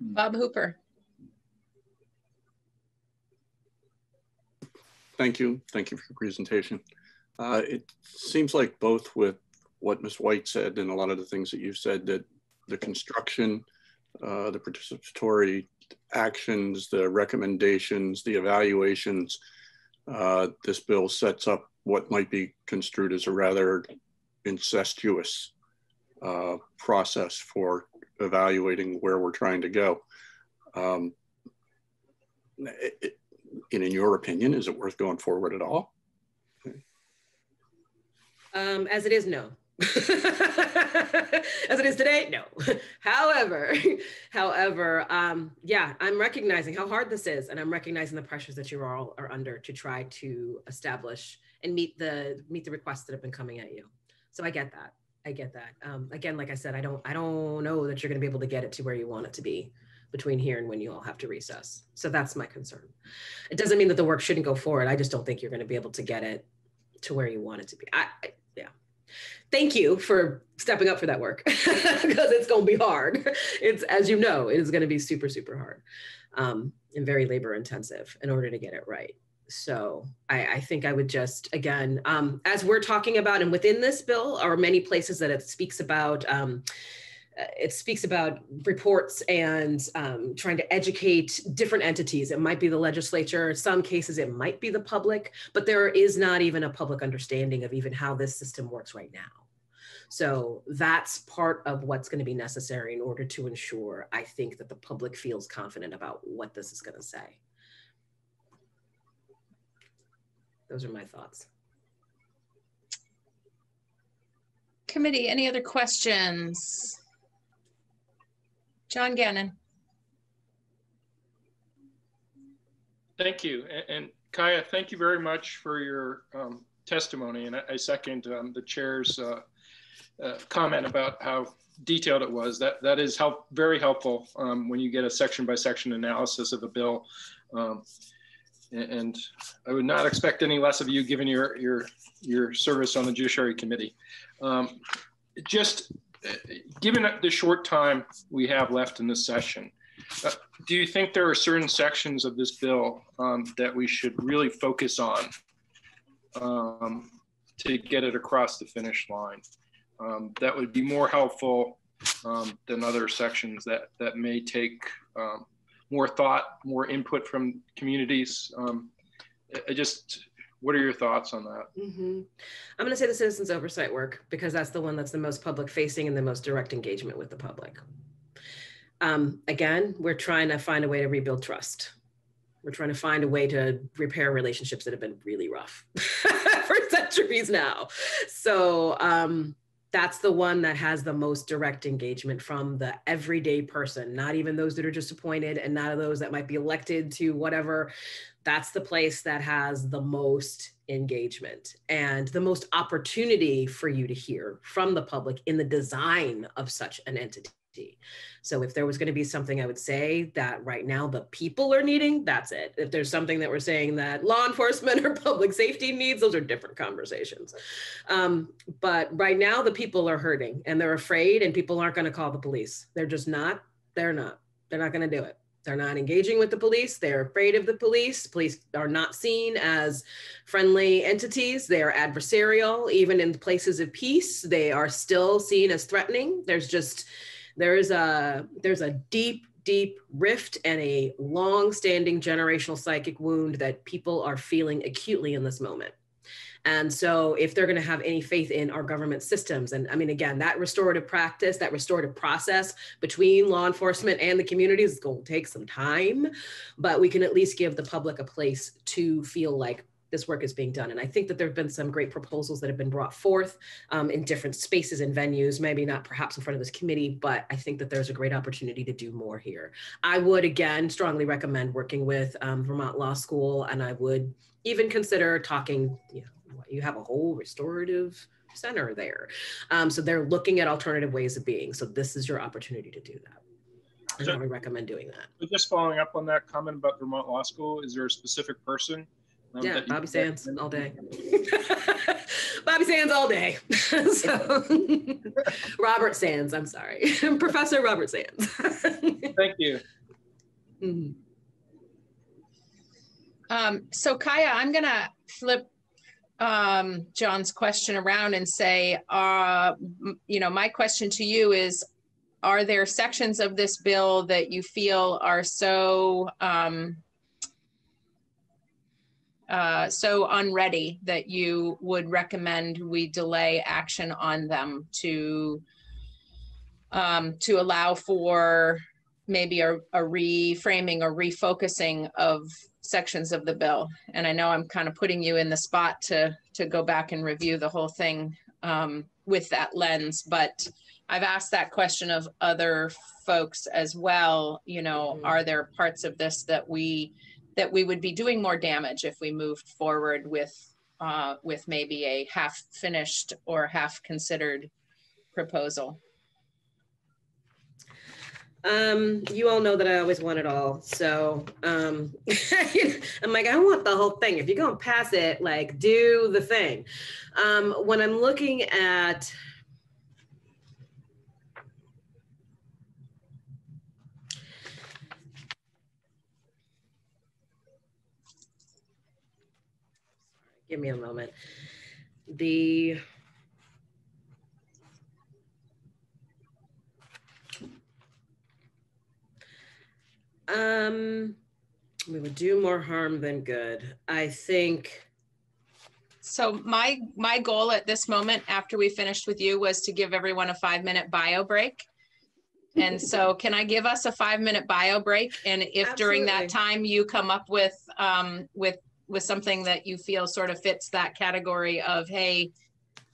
Bob Hooper. Thank you. Thank you for your presentation. Uh, it seems like both with what Ms. White said and a lot of the things that you said that the construction, uh, the participatory actions, the recommendations, the evaluations, uh, this bill sets up what might be construed as a rather incestuous uh, process for evaluating where we're trying to go. Um, it, in, in your opinion, is it worth going forward at all? Um, as it is, no. [LAUGHS] as it is today, no. [LAUGHS] however, [LAUGHS] however, um, yeah, I'm recognizing how hard this is, and I'm recognizing the pressures that you all are under to try to establish and meet the meet the requests that have been coming at you. So I get that. I get that. Um, again, like I said, I don't I don't know that you're going to be able to get it to where you want it to be between here and when you all have to recess. So that's my concern. It doesn't mean that the work shouldn't go forward. I just don't think you're going to be able to get it to where you want it to be. I, I yeah. Thank you for stepping up for that work [LAUGHS] because it's going to be hard. It's as you know, it is going to be super super hard um, and very labor intensive in order to get it right. So I, I think I would just again, um, as we're talking about, and within this bill are many places that it speaks about. Um, it speaks about reports and um, trying to educate different entities. It might be the legislature, in some cases it might be the public, but there is not even a public understanding of even how this system works right now. So that's part of what's going to be necessary in order to ensure, I think, that the public feels confident about what this is going to say. Those are my thoughts. Committee, any other questions? John Gannon. Thank you. And, and Kiah, thank you very much for your um, testimony. And I, I second um, the chair's uh, uh, comment about how detailed it was. That that is help very helpful um, when you get a section by section analysis of a bill. Um, and, I would not expect any less of you given your your your service on the Judiciary Committee. Um, just uh, given the short time we have left in this session, uh, do you think there are certain sections of this bill um, that we should really focus on um, to get it across the finish line? um, that would be more helpful um, than other sections that that may take um, more thought, more input from communities. Um, I just, what are your thoughts on that? Mm-hmm. I'm going to say the citizens oversight work because that's the one that's the most public facing and the most direct engagement with the public. Um, again, we're trying to find a way to rebuild trust. We're trying to find a way to repair relationships that have been really rough [LAUGHS] for centuries now. So, um, that's the one that has the most direct engagement from the everyday person, not even those that are disappointed and not those that might be elected to whatever. That's the place that has the most engagement and the most opportunity for you to hear from the public in the design of such an entity. So if there was going to be something I would say that right now the people are needing, that's it. If there's something that we're saying that law [LAUGHS] enforcement or public safety needs, those are different conversations. Um, but right now the people are hurting and they're afraid and people aren't going to call the police. They're just not. They're not. They're not going to do it. They're not engaging with the police. They're afraid of the police. Police are not seen as friendly entities. They are adversarial. Even in places of peace, they are still seen as threatening. There's just there's a there's a deep deep rift and a long-standing generational psychic wound that people are feeling acutely in this moment. And so if they're going to have any faith in our government systems and i mean again that restorative practice that restorative process between law enforcement and the communities is going to take some time but we can at least give the public a place to feel like this work is being done. And I think that there have been some great proposals that have been brought forth um, in different spaces and venues, maybe not perhaps in front of this committee, but I think that there's a great opportunity to do more here. I would, again, strongly recommend working with um, Vermont Law School, and I would even consider talking, you know, you have a whole restorative center there. Um, so they're looking at alternative ways of being. So this is your opportunity to do that. So, I would recommend doing that. Just following up on that comment about Vermont Law School, is there a specific person yeah, [LAUGHS] Bobby Sands all day. Bobby Sands all day. so, [LAUGHS] Robert Sands, I'm sorry. [LAUGHS] Professor Robert Sands. Thank you. Mm-hmm. Um, so Kiah, I'm gonna flip um, John's question around and say, uh, you know, my question to you is, are there sections of this bill that you feel are so um, uh, so unready that you would recommend we delay action on them to um, to allow for maybe a, a reframing or refocusing of sections of the bill. And I know I'm kind of putting you in the spot to to go back and review the whole thing um, with that lens, but I've asked that question of other folks as well. You know, mm-hmm. are there parts of this that we that we would be doing more damage if we moved forward with uh, with maybe a half finished or half considered proposal. Um, you all know that I always want it all. So um, [LAUGHS] I'm like, I want the whole thing. If you're going to pass it, like do the thing. Um, when I'm looking at give me a moment. The um, we would do more harm than good. I think. So my my goal at this moment, after we finished with you, was to give everyone a five minute bio break. And [LAUGHS] so, can I give us a five minute bio break? And if Absolutely. during that time you come up with um, with with something that you feel sort of fits that category of, hey,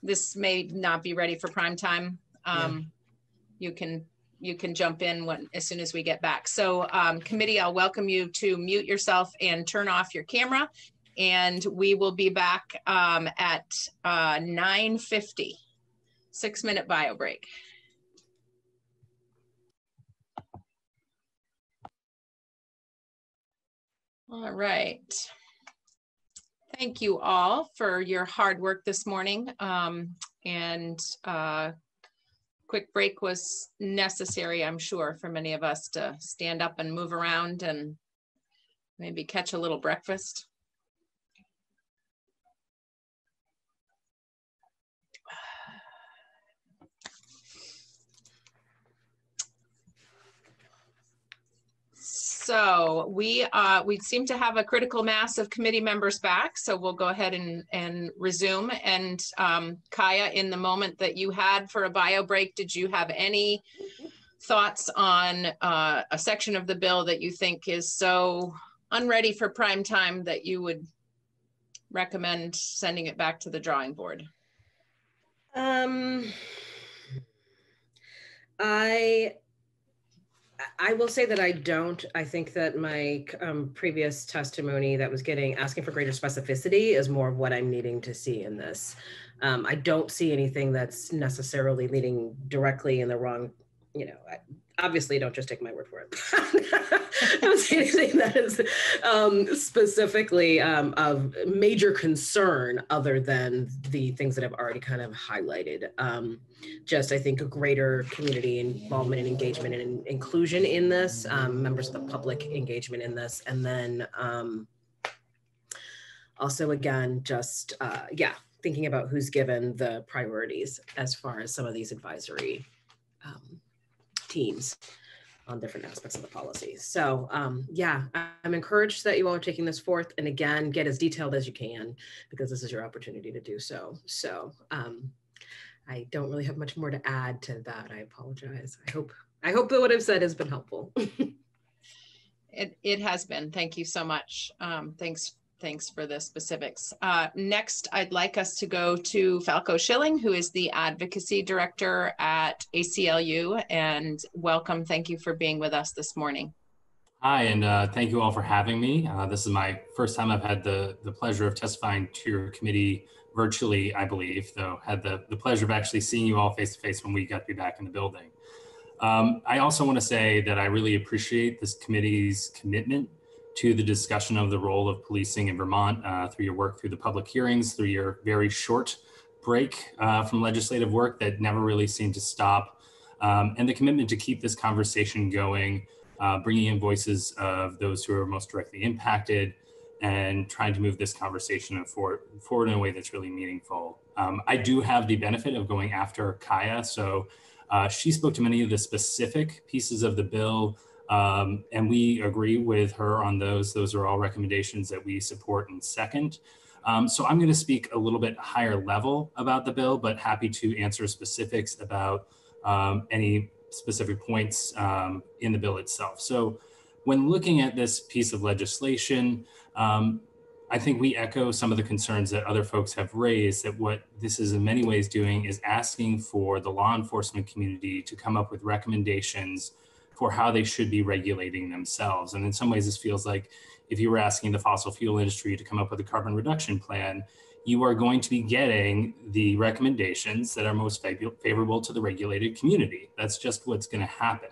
this may not be ready for prime time. Um, you can, you can jump in when, as soon as we get back. So, um, committee, I'll welcome you to mute yourself and turn off your camera. And we will be back, um, at, uh, nine fifty. Six minute bio break. All right. Thank you all for your hard work this morning. Um, and uh, quick break was necessary, I'm sure, for many of us to stand up and move around and maybe catch a little breakfast. So we uh, we seem to have a critical mass of committee members back. So we'll go ahead and and resume. And um, Kiah, in the moment that you had for a bio break, did you have any thoughts on uh, a section of the bill that you think is so unready for prime time that you would recommend sending it back to the drawing board? Um, I I will say that I don't. I think that my um, previous testimony that was getting asking for greater specificity is more of what I'm needing to see in this. Um, I don't see anything that's necessarily leading directly in the wrong. You know, obviously, don't just take my word for it. [LAUGHS] I don't see anything that is um, specifically um, of major concern other than the things that I've already kind of highlighted. Um, just I think a greater community involvement and engagement and inclusion in this, um, members of the public engagement in this, and then um, also again, just uh, yeah, thinking about who's given the priorities as far as some of these advisory um, teams on different aspects of the policy. So um, yeah, I'm encouraged that you all are taking this forth and again, get as detailed as you can because this is your opportunity to do so. So um, I don't really have much more to add to that. I apologize. I hope I hope that what I've said has been helpful. [LAUGHS] It, it has been. Thank you so much. Um, thanks, thanks for the specifics. Uh, next, I'd like us to go to Falko Schilling, who is the Advocacy Director at ACLU. And welcome. Thank you for being with us this morning. Hi, and uh, thank you all for having me. Uh, this is my first time I've had the, the pleasure of testifying to your committee virtually, I believe, though had the, the pleasure of actually seeing you all face to face when we got to be back in the building. Um, I also want to say that I really appreciate this committee's commitment to the discussion of the role of policing in Vermont uh, through your work through the public hearings, through your very short break uh, from legislative work that never really seemed to stop, um, and the commitment to keep this conversation going uh, bringing in voices of those who are most directly impacted and trying to move this conversation forward, forward in a way that's really meaningful. Um, I do have the benefit of going after Kiah. So uh, she spoke to many of the specific pieces of the bill um, and we agree with her on those. Those are all recommendations that we support and second. Um, so I'm going to speak a little bit higher level about the bill, but happy to answer specifics about um, any specific points um, in the bill itself. So when looking at this piece of legislation, um, I think we echo some of the concerns that other folks have raised that what this is in many ways doing is asking for the law enforcement community to come up with recommendations for how they should be regulating themselves. And in some ways, this feels like if you were asking the fossil fuel industry to come up with a carbon reduction plan, you are going to be getting the recommendations that are most favorable to the regulated community. That's just what's going to happen.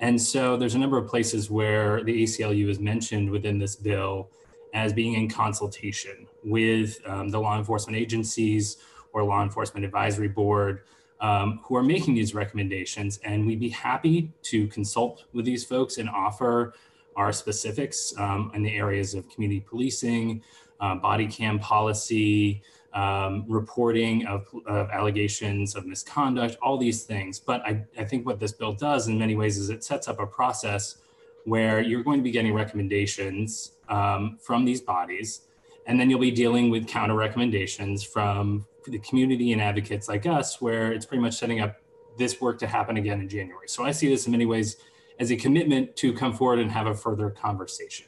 And so there's a number of places where the ACLU is mentioned within this bill as being in consultation with um, the law enforcement agencies or law enforcement advisory board um, who are making these recommendations. And we'd be happy to consult with these folks and offer our specifics um, in the areas of community policing, uh, body cam policy, um, reporting of, of, allegations of misconduct, all these things. But I, I, think what this bill does in many ways is it sets up a process where you're going to be getting recommendations um, from these bodies, and then you'll be dealing with counter recommendations from the community and advocates like us, where it's pretty much setting up this work to happen again in January. So I see this in many ways as a commitment to come forward and have a further conversation.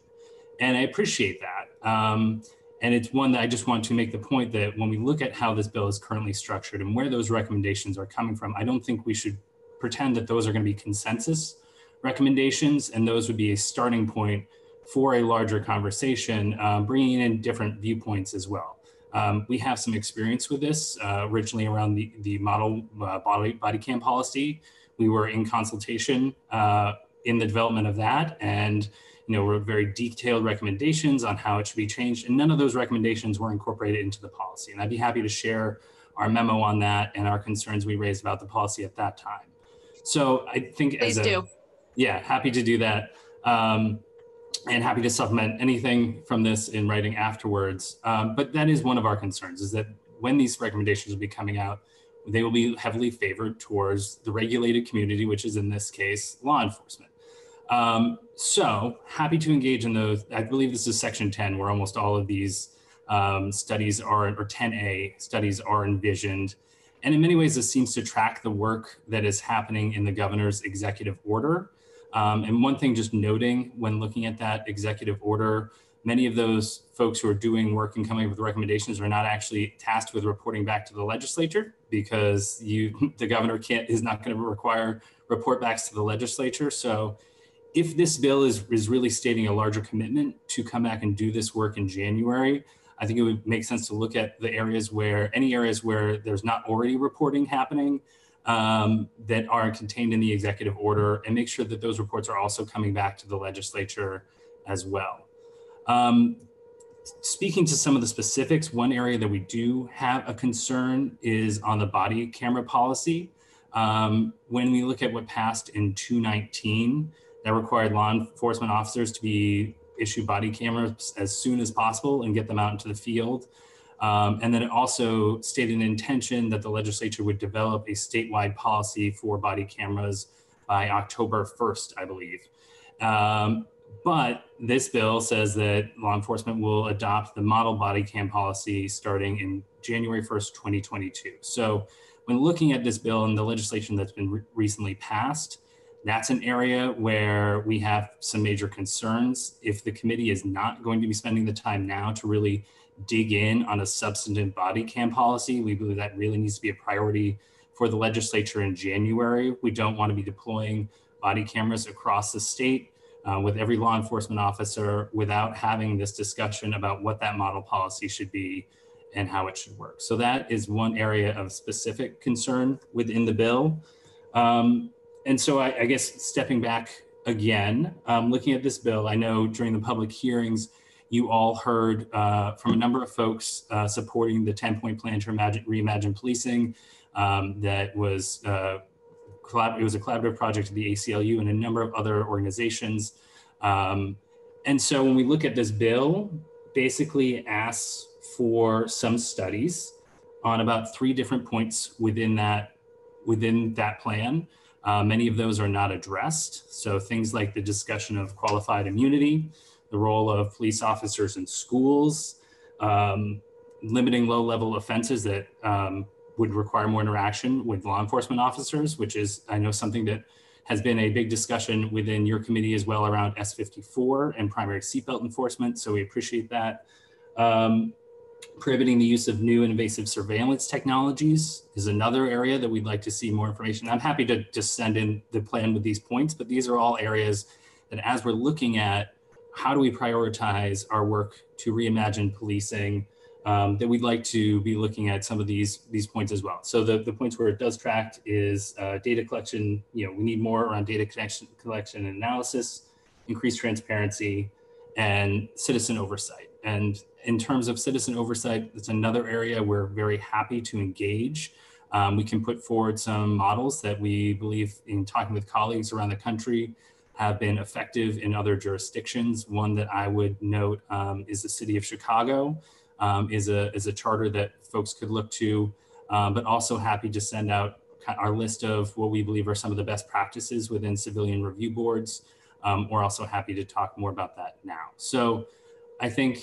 And I appreciate that. Um, and it's one that I just want to make the point that when we look at how this bill is currently structured and where those recommendations are coming from, I don't think we should pretend that those are going to be consensus recommendations and those would be a starting point for a larger conversation, uh, bringing in different viewpoints as well. Um, we have some experience with this uh, originally around the, the model uh, body, body cam policy. We were in consultation uh, in the development of that and you know, were very detailed recommendations on how it should be changed. And none of those recommendations were incorporated into the policy. And I'd be happy to share our memo on that and our concerns we raised about the policy at that time. So I think Please as a, do. yeah, happy to do that. Um, and happy to supplement anything from this in writing afterwards. Um, but that is one of our concerns is that when these recommendations will be coming out, they will be heavily favored towards the regulated community, which is in this case, law enforcement. Um, so happy to engage in those. I believe this is section 10 where almost all of these um, studies are, or 10A studies are envisioned. And in many ways, this seems to track the work that is happening in the governor's executive order. Um, and one thing just noting when looking at that executive order, many of those folks who are doing work and coming up with recommendations are not actually tasked with reporting back to the legislature because you, [LAUGHS] the governor can't, is not going to require report backs to the legislature. So if this bill is, is really stating a larger commitment to come back and do this work in January, I think it would make sense to look at the areas where, any areas where there's not already reporting happening um, that are contained in the executive order and make sure that those reports are also coming back to the legislature as well. Um, speaking to some of the specifics, one area that we do have a concern is on the body camera policy. Um, when we look at what passed in 219, that required law enforcement officers to be issue body cameras as soon as possible and get them out into the field. Um, and then it also stated an intention that the legislature would develop a statewide policy for body cameras by October 1st, I believe. Um, but this bill says that law enforcement will adopt the model body cam policy starting in January 1st, 2022. So when looking at this bill and the legislation that's been re recently passed, that's an area where we have some major concerns. If the committee is not going to be spending the time now to really dig in on a substantive body cam policy, we believe that really needs to be a priority for the legislature in January. We don't want to be deploying body cameras across the state uh, with every law enforcement officer without having this discussion about what that model policy should be and how it should work. So that is one area of specific concern within the bill. Um, and so I, I, guess stepping back again, um, looking at this bill, I know during the public hearings, you all heard uh, from a number of folks uh, supporting the 10 point plan to reimagine, reimagine policing um, that was uh, collab- it was a collaborative project of the ACLU and a number of other organizations. Um, and so when we look at this bill, basically asks for some studies on about three different points within that within that plan. Uh, many of those are not addressed. So things like the discussion of qualified immunity, the role of police officers in schools, um, limiting low level offenses that um, would require more interaction with law enforcement officers, which is, I know, something that has been a big discussion within your committee as well around S54 and primary seatbelt enforcement. So we appreciate that. Um, prohibiting the use of new invasive surveillance technologies is another area that we'd like to see more information. I'm happy to just send in the plan with these points, but these are all areas that as we're looking at how do we prioritize our work to reimagine policing, um, that we'd like to be looking at some of these these points as well. So the, the points where it does track is uh, data collection, you know, we need more around data collection, collection and analysis, increased transparency, and citizen oversight. And in terms of citizen oversight, it's another area we're very happy to engage. Um, we can put forward some models that we believe in talking with colleagues around the country have been effective in other jurisdictions. One that I would note um, is the city of Chicago um, is, a, is a charter that folks could look to, um, but also happy to send out our list of what we believe are some of the best practices within civilian review boards um, or also happy to talk more about that now. So I think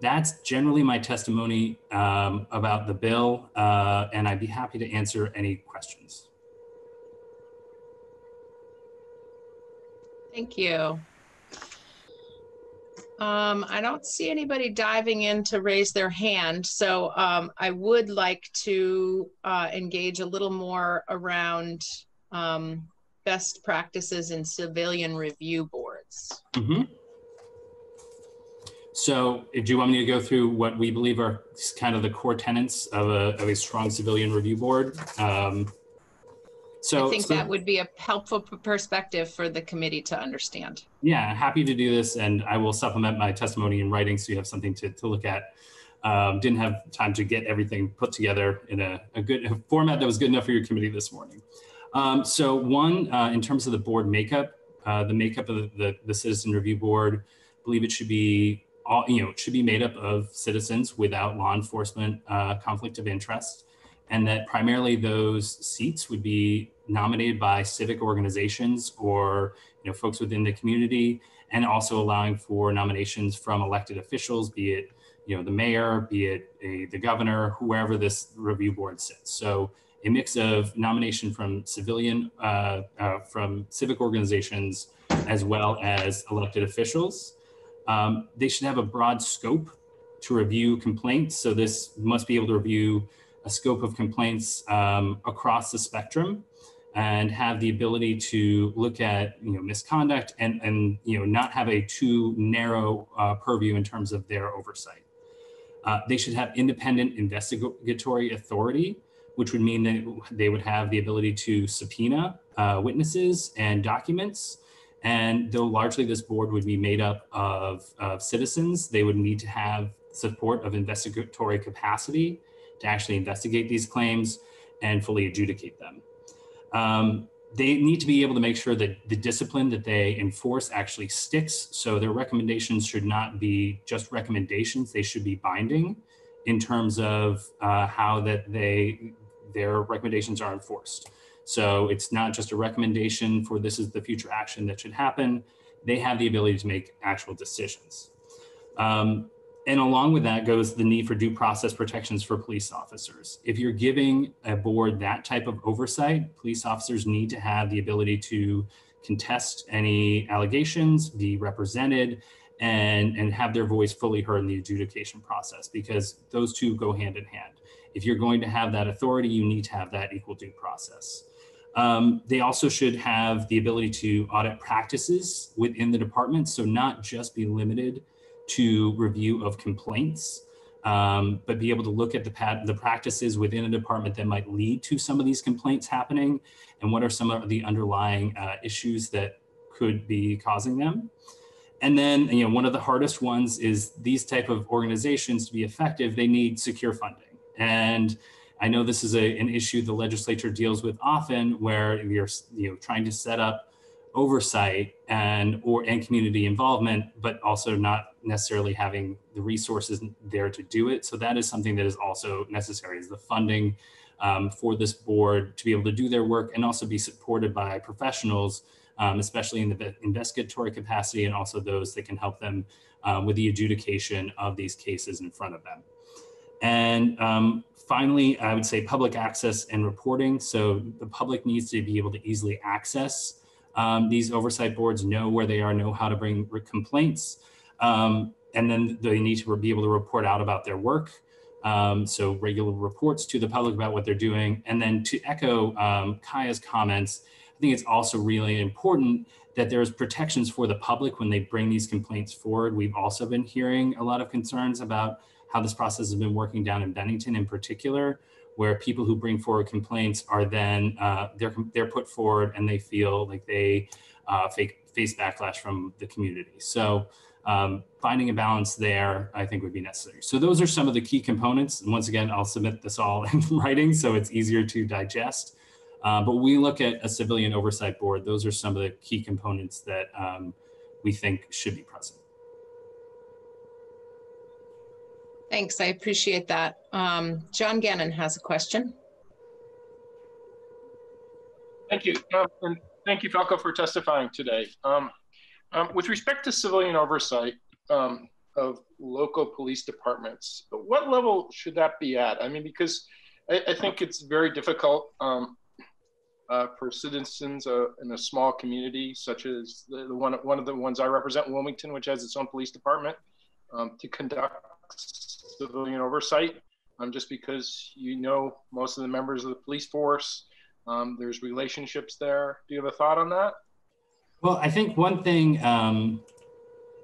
that's generally my testimony um, about the bill, uh, and I'd be happy to answer any questions. Thank you. Um, I don't see anybody diving in to raise their hand, so um, I would like to uh, engage a little more around um, best practices in civilian review boards. Mm -hmm. So do you want me to go through what we believe are kind of the core tenets of a, of a strong civilian review board? So I think so, that would be a helpful perspective for the committee to understand. Yeah, happy to do this. And I will supplement my testimony in writing so you have something to, to look at. Um, didn't have time to get everything put together in a, a good a format that was good enough for your committee this morning. Um, so one, uh, in terms of the board makeup, uh, the makeup of the, the, the Citizen Review Board, I believe it should be all, you know, it should be made up of citizens without law enforcement uh, conflict of interest, and that primarily those seats would be nominated by civic organizations or you know folks within the community, and also allowing for nominations from elected officials, be it you know the mayor, be it a, the governor, whoever this review board sits. So a mix of nomination from civilian, uh, uh, from civic organizations, as well as elected officials. Um, they should have a broad scope to review complaints. So this must be able to review a scope of complaints um, across the spectrum and have the ability to look at you know misconduct and and you know not have a too narrow uh, purview in terms of their oversight. Uh, they should have independent investigatory authority, which would mean that they would have the ability to subpoena uh, witnesses and documents and though largely this board would be made up of, of citizens, they would need to have support of investigatory capacity to actually investigate these claims and fully adjudicate them. Um, they need to be able to make sure that the discipline that they enforce actually sticks. So their recommendations should not be just recommendations, they should be binding in terms of uh, how that they their recommendations are enforced. So it's not just a recommendation for this is the future action that should happen. They have the ability to make actual decisions. Um, and along with that goes the need for due process protections for police officers. If you're giving a board that type of oversight, police officers need to have the ability to contest any allegations, be represented, and, and have their voice fully heard in the adjudication process because those two go hand in hand. If you're going to have that authority, you need to have that equal due process. Um, they also should have the ability to audit practices within the department. So not just be limited to review of complaints, um, but be able to look at the, the practices within a department that might lead to some of these complaints happening and what are some of the underlying uh, issues that could be causing them. And then, you know, one of the hardest ones is these type of organizations to be effective, they need secure funding. And I know this is a, an issue the legislature deals with often where you're you know, trying to set up oversight and or and community involvement, but also not necessarily having the resources there to do it. So that is something that is also necessary is the funding um, for this board to be able to do their work and also be supported by professionals, um, especially in the investigatory capacity and also those that can help them um, with the adjudication of these cases in front of them. And um, finally, I would say public access and reporting. So the public needs to be able to easily access um, these oversight boards, know where they are, know how to bring complaints. Um, and then they need to be able to report out about their work. Um, so regular reports to the public about what they're doing. And then to echo um, Kiah's comments, I think it's also really important that there's protections for the public when they bring these complaints forward. We've also been hearing a lot of concerns about how this process has been working down in Bennington in particular, where people who bring forward complaints are then uh, they're they're put forward and they feel like they uh, face backlash from the community. So um, finding a balance there, I think would be necessary. So those are some of the key components. And once again, I'll submit this all [LAUGHS] in writing so it's easier to digest. Uh, but we look at a civilian oversight board. Those are some of the key components that um, we think should be present. Thanks, I appreciate that. Um, John Gannon has a question. Thank you. Um, and thank you, Falko, for testifying today. Um, Um, with respect to civilian oversight um, of local police departments, what level should that be at? I mean, because I, I think it's very difficult um, uh, for citizens uh, in a small community, such as the, the, one, one of the ones I represent, Wilmington, which has its own police department, um, to conduct civilian oversight. Um, just because you know most of the members of the police force, um, there's relationships there. Do you have a thought on that? Well, I think one thing, um,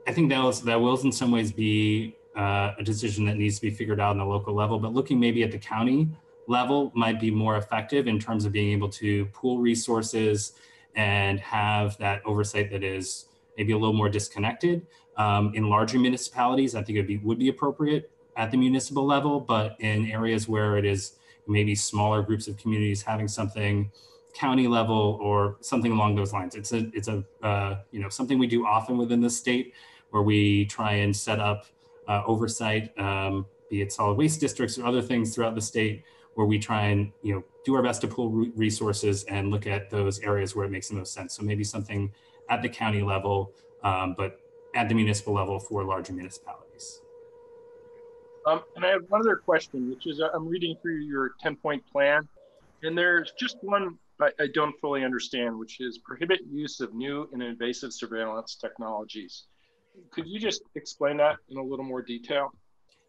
I think that, was, that will in some ways be uh, a decision that needs to be figured out on the local level, but looking maybe at the county level might be more effective in terms of being able to pool resources and have that oversight that is maybe a little more disconnected. Um, in larger municipalities, I think it be, would be appropriate at the municipal level, but in areas where it is maybe smaller groups of communities having something county level or something along those lines. It's a, it's a, uh, you know, something we do often within the state where we try and set up uh, oversight, um, be it solid waste districts or other things throughout the state where we try and, you know, do our best to pull resources and look at those areas where it makes the most sense. So maybe something at the county level, um, but at the municipal level for larger municipalities. Um, and I have one other question, which is uh, I'm reading through your 10 point plan, and there's just one I, I don't fully understand, which is prohibit use of new and invasive surveillance technologies. Could you just explain that in a little more detail?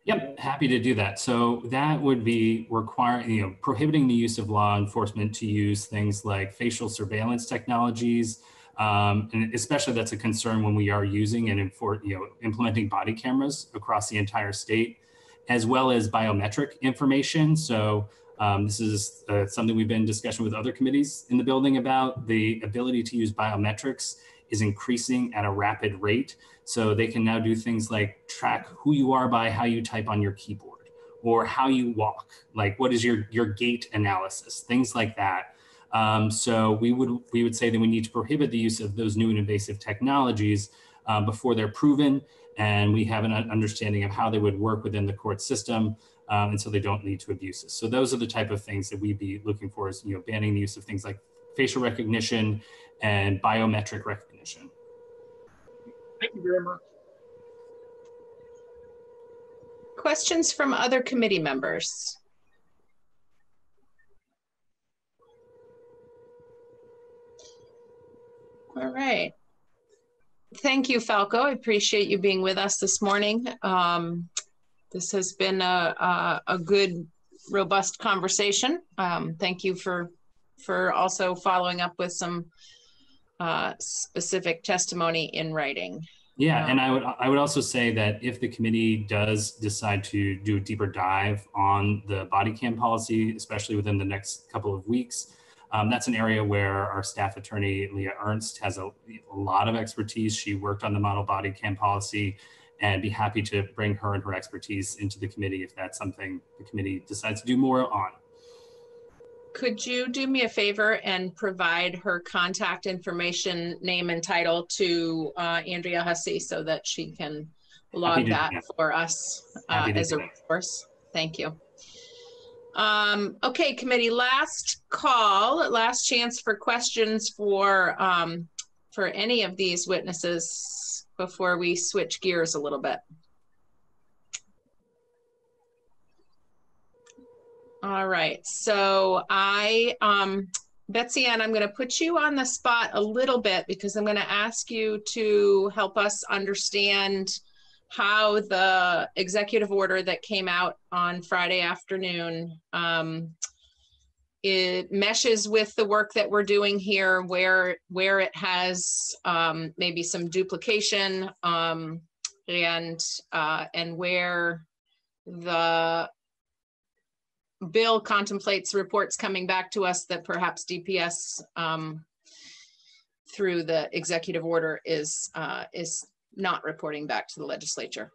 Yep, happy to do that. So that would be requiring, you know, prohibiting the use of law enforcement to use things like facial surveillance technologies, um, and especially that's a concern when we are using and for, you know, implementing body cameras across the entire state, as well as biometric information. So um, this is uh, something we've been in discussion with other committees in the building about. The ability to use biometrics is increasing at a rapid rate. So they can now do things like track who you are by how you type on your keyboard or how you walk, like what is your, your gait analysis, things like that. Um, so we would, we would say that we need to prohibit the use of those new and invasive technologies uh, before they're proven and we have an understanding of how they would work within the court system um, and so they don't lead to abuses. So those are the type of things that we'd be looking for is, you know, banning the use of things like facial recognition and biometric recognition. Thank you very much. Questions from other committee members? All right. Thank you, Falko. I appreciate you being with us this morning. Um, this has been a, a, a good, robust conversation. Um, thank you for for also following up with some uh, specific testimony in writing. Yeah, and I would I would also say that if the committee does decide to do a deeper dive on the body cam policy, especially within the next couple of weeks, um, that's an area where our staff attorney Lia Ernst has a, a lot of expertise. She worked on the model body cam policy and be happy to bring her and her expertise into the committee if that's something the committee decides to do more on. Could you do me a favor and provide her contact information, name and title to uh, Andrea Hussey so that she can log that for us uh, as a resource? Thank you. Um, okay, committee, last call, last chance for questions for um, for any of these witnesses before we switch gears a little bit. All right, so I, um, Betsy Ann, I'm going to put you on the spot a little bit because I'm going to ask you to help us understand how the executive order that came out on Friday afternoon um, it meshes with the work that we're doing here where where it has um, maybe some duplication um, and uh, and where the bill contemplates reports coming back to us that perhaps DPS um, through the executive order is uh, is not reporting back to the legislature.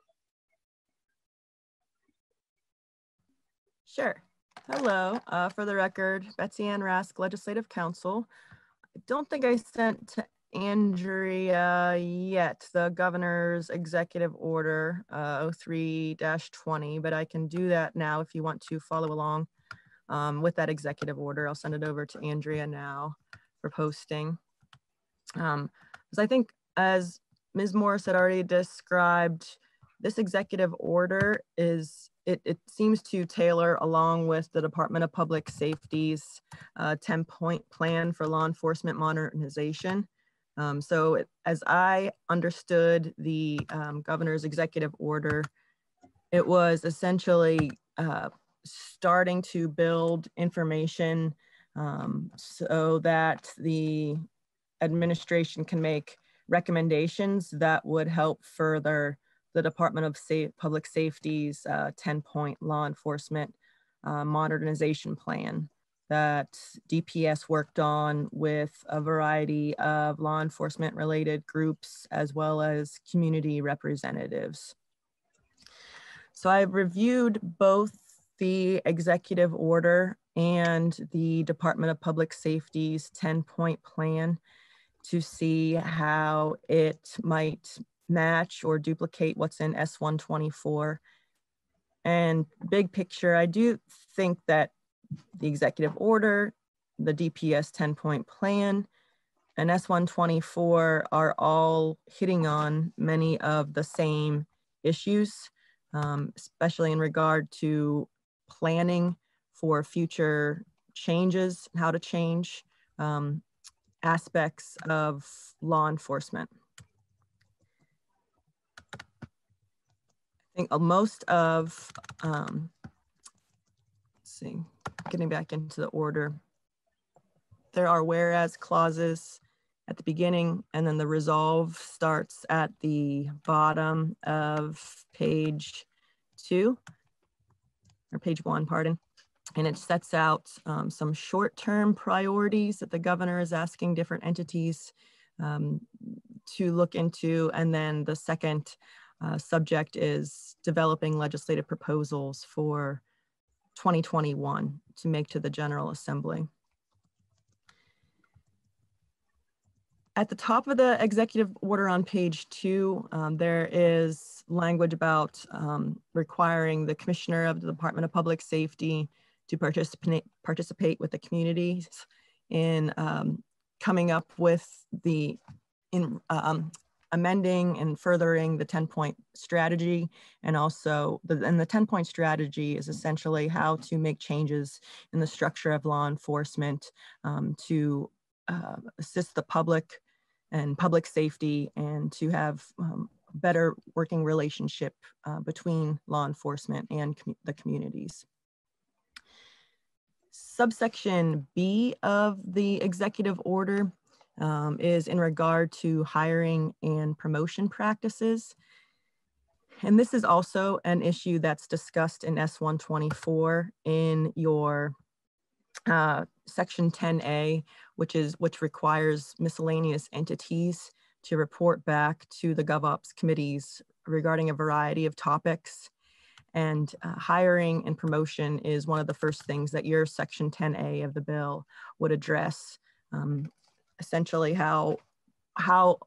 Sure. Hello, uh, for the record, Betsy Ann Wrask, Legislative Counsel. I don't think I sent to Andrea yet the governor's executive order uh, 03-20, but I can do that now if you want to follow along um, with that executive order. I'll send it over to Andrea now for posting. Um, because I think as Ms. Morris had already described, this executive order is, it, it seems to tailor along with the Department of Public Safety's 10-point uh, plan for law enforcement modernization. Um, so it, as I understood the um, governor's executive order, it was essentially uh, starting to build information um, so that the administration can make recommendations that would help further the Department of Public Safety's 10-point uh, law enforcement uh, modernization plan that DPS worked on with a variety of law enforcement related groups as well as community representatives. So I've reviewed both the executive order and the Department of Public Safety's 10 point plan to see how it might match or duplicate what's in S124. And big picture, I do think that the executive order, the DPS 10 point plan, and S124 are all hitting on many of the same issues, um, especially in regard to planning for future changes, how to change um, aspects of law enforcement. Think most of, um, let's see, getting back into the order, there are whereas clauses at the beginning and then the resolve starts at the bottom of page two or page one, pardon. And it sets out um, some short-term priorities that the governor is asking different entities um, to look into. And then the second uh, subject is developing legislative proposals for 2021 to make to the General Assembly. At the top of the executive order on page two, um, there is language about um, requiring the commissioner of the Department of Public Safety to participate, participate with the communities in um, coming up with the in um, amending and furthering the 10 point strategy and also the, and the 10 point strategy is essentially how to make changes in the structure of law enforcement um, to uh, assist the public and public safety and to have um, better working relationship uh, between law enforcement and com the communities. Subsection B of the executive order um, is in regard to hiring and promotion practices. And this is also an issue that's discussed in S124 in your uh, section 10A, which is which requires miscellaneous entities to report back to the GovOps committees regarding a variety of topics. And uh, hiring and promotion is one of the first things that your section 10A of the bill would address. Um, essentially how, how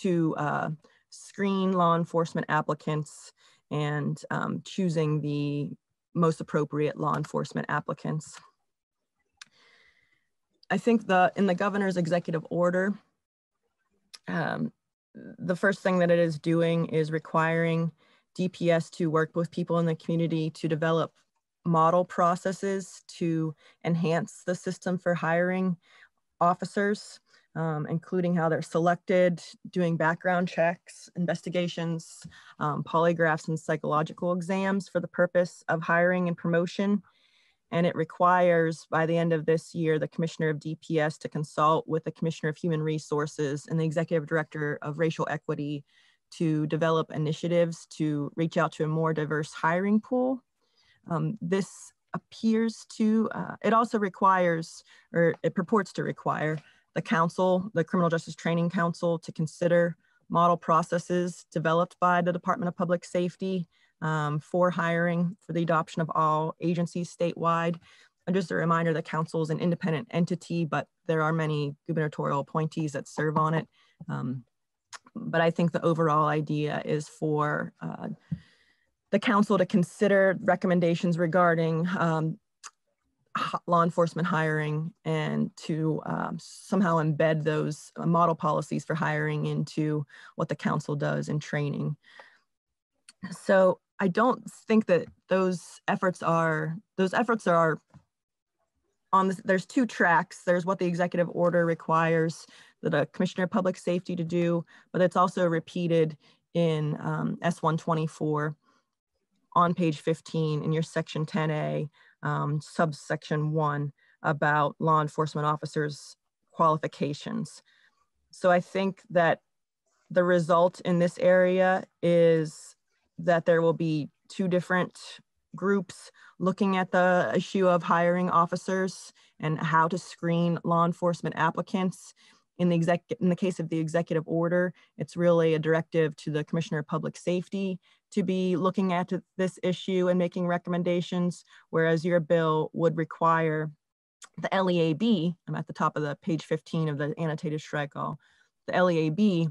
to uh, screen law enforcement applicants and um, choosing the most appropriate law enforcement applicants. I think the in the governor's executive order, um, the first thing that it is doing is requiring DPS to work with people in the community to develop model processes to enhance the system for hiring officers um, including how they're selected, doing background checks, investigations, um, polygraphs, and psychological exams for the purpose of hiring and promotion. And it requires by the end of this year, the Commissioner of DPS to consult with the Commissioner of Human Resources and the Executive Director of Racial Equity to develop initiatives to reach out to a more diverse hiring pool. Um, this appears to, uh, it also requires, or it purports to require, the council, the Criminal Justice Training Council, to consider model processes developed by the Department of Public Safety um, for hiring for the adoption of all agencies statewide. And just a reminder, the council is an independent entity, but there are many gubernatorial appointees that serve on it. Um, but I think the overall idea is for uh, the council to consider recommendations regarding um, law enforcement hiring and to um, somehow embed those uh, model policies for hiring into what the council does in training. So I don't think that those efforts are, those efforts are on this, there's two tracks. There's what the executive order requires that the Commissioner of Public Safety to do, but it's also repeated in um, S124 on page 15 in your section 10A, um, subsection one about law enforcement officers qualifications. So I think that the result in this area is that there will be two different groups looking at the issue of hiring officers and how to screen law enforcement applicants. In the, exec in the case of the executive order, it's really a directive to the Commissioner of Public Safety to be looking at this issue and making recommendations, whereas your bill would require the LEAB, I'm at the top of the page 15 of the annotated strike all, the LEAB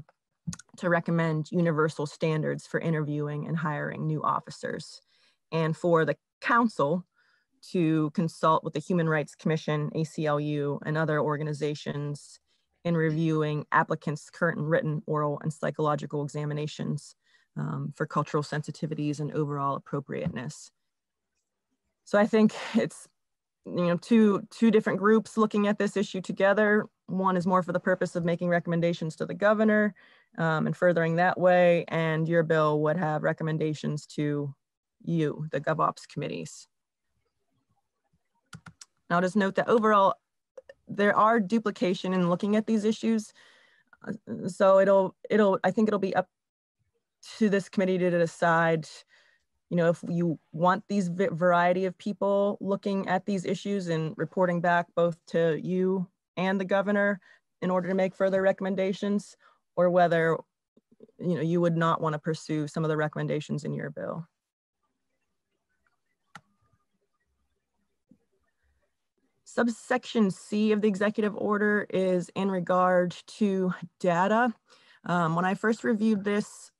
to recommend universal standards for interviewing and hiring new officers, and for the council to consult with the Human Rights Commission, ACLU, and other organizations in reviewing applicants' current and written oral and psychological examinations um, for cultural sensitivities and overall appropriateness. So I think it's you know two two different groups looking at this issue together. One is more for the purpose of making recommendations to the governor um, and furthering that way, and your bill would have recommendations to you, the GovOps committees. Now, just note that overall, there are duplication in looking at these issues. So it'll, it'll, I think it'll be up to this committee to decide, you know, if you want these variety of people looking at these issues and reporting back both to you and the governor in order to make further recommendations, or whether, you know, you would not want to pursue some of the recommendations in your bill. Subsection C of the executive order is in regard to data. Um, when I first reviewed this,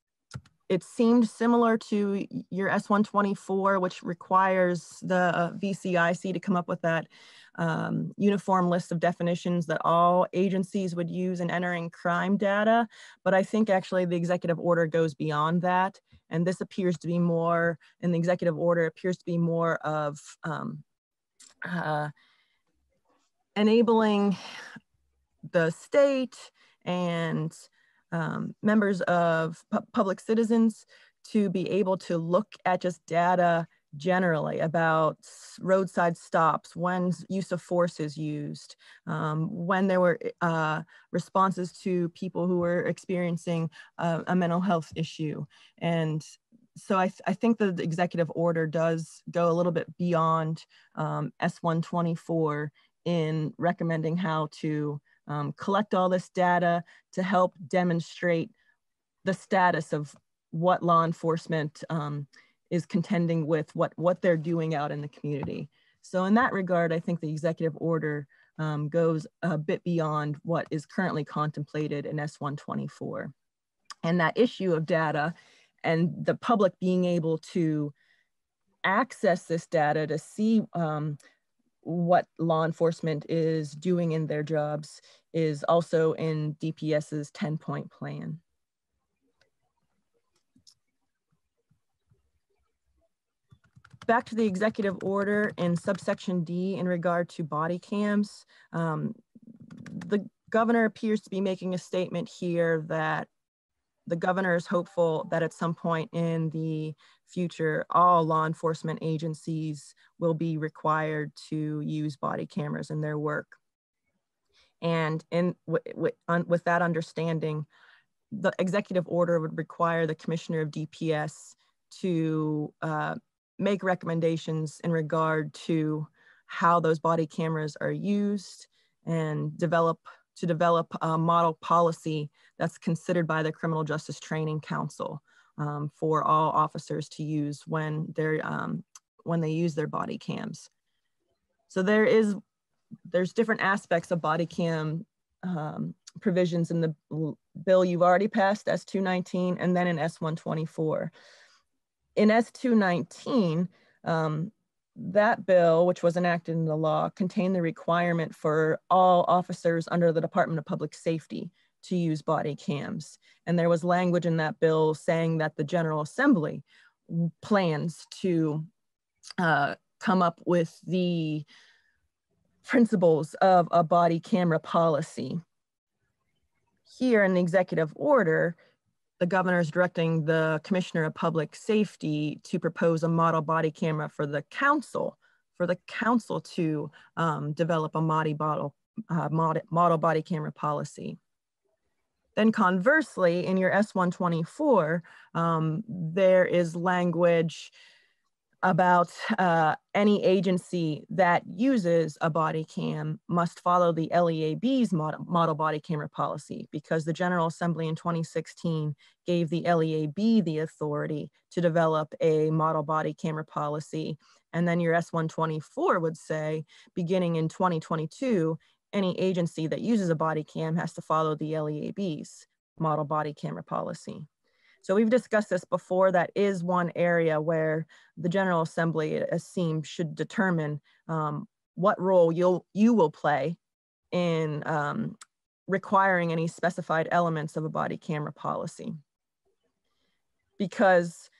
it seemed similar to your S124, which requires the VCIC to come up with that um, uniform list of definitions that all agencies would use in entering crime data. But I think actually the executive order goes beyond that. And this appears to be more, in the executive order, appears to be more of um, uh, enabling the state and um, members of pu public citizens to be able to look at just data generally about roadside stops, when use of force is used, um, when there were uh, responses to people who were experiencing uh, a mental health issue. And so I, th I, think the executive order does go a little bit beyond um, S124 in recommending how to um, collect all this data to help demonstrate the status of what law enforcement um, is contending with, what, what they're doing out in the community. So in that regard, I think the executive order um, goes a bit beyond what is currently contemplated in S124. And that issue of data and the public being able to access this data to see um, what law enforcement is doing in their jobs is also in DPS's 10 point plan. Back to the executive order in subsection D in regard to body cams. Um, the governor appears to be making a statement here that the governor is hopeful that at some point in the future, all law enforcement agencies will be required to use body cameras in their work. And in, with that understanding, the executive order would require the commissioner of DPS to uh, make recommendations in regard to how those body cameras are used and develop to develop a model policy that's considered by the Criminal Justice Training Council um, for all officers to use when they're um, when they use their body cams. So there is there's different aspects of body cam um, provisions in the bill you've already passed S219 and then in S124. In S219, um, that bill, which was enacted into law, contained the requirement for all officers under the Department of Public Safety to use body cams. And there was language in that bill saying that the General Assembly plans to uh, come up with the principles of a body camera policy. Here in the executive order, the governor is directing the commissioner of public safety to propose a model body camera for the council, for the council to um, develop a model, uh, model, model body camera policy. Then conversely, in your S124, um, there is language about uh, any agency that uses a body cam must follow the LEAB's model, model body camera policy because the General Assembly in 2016 gave the LEAB the authority to develop a model body camera policy. And then your S124 would say, beginning in 2022, any agency that uses a body cam has to follow the LEAB's model body camera policy. So we've discussed this before. That is one area where the General Assembly, it seems, should determine um, what role you'll, you will play in um, requiring any specified elements of a body camera policy. Because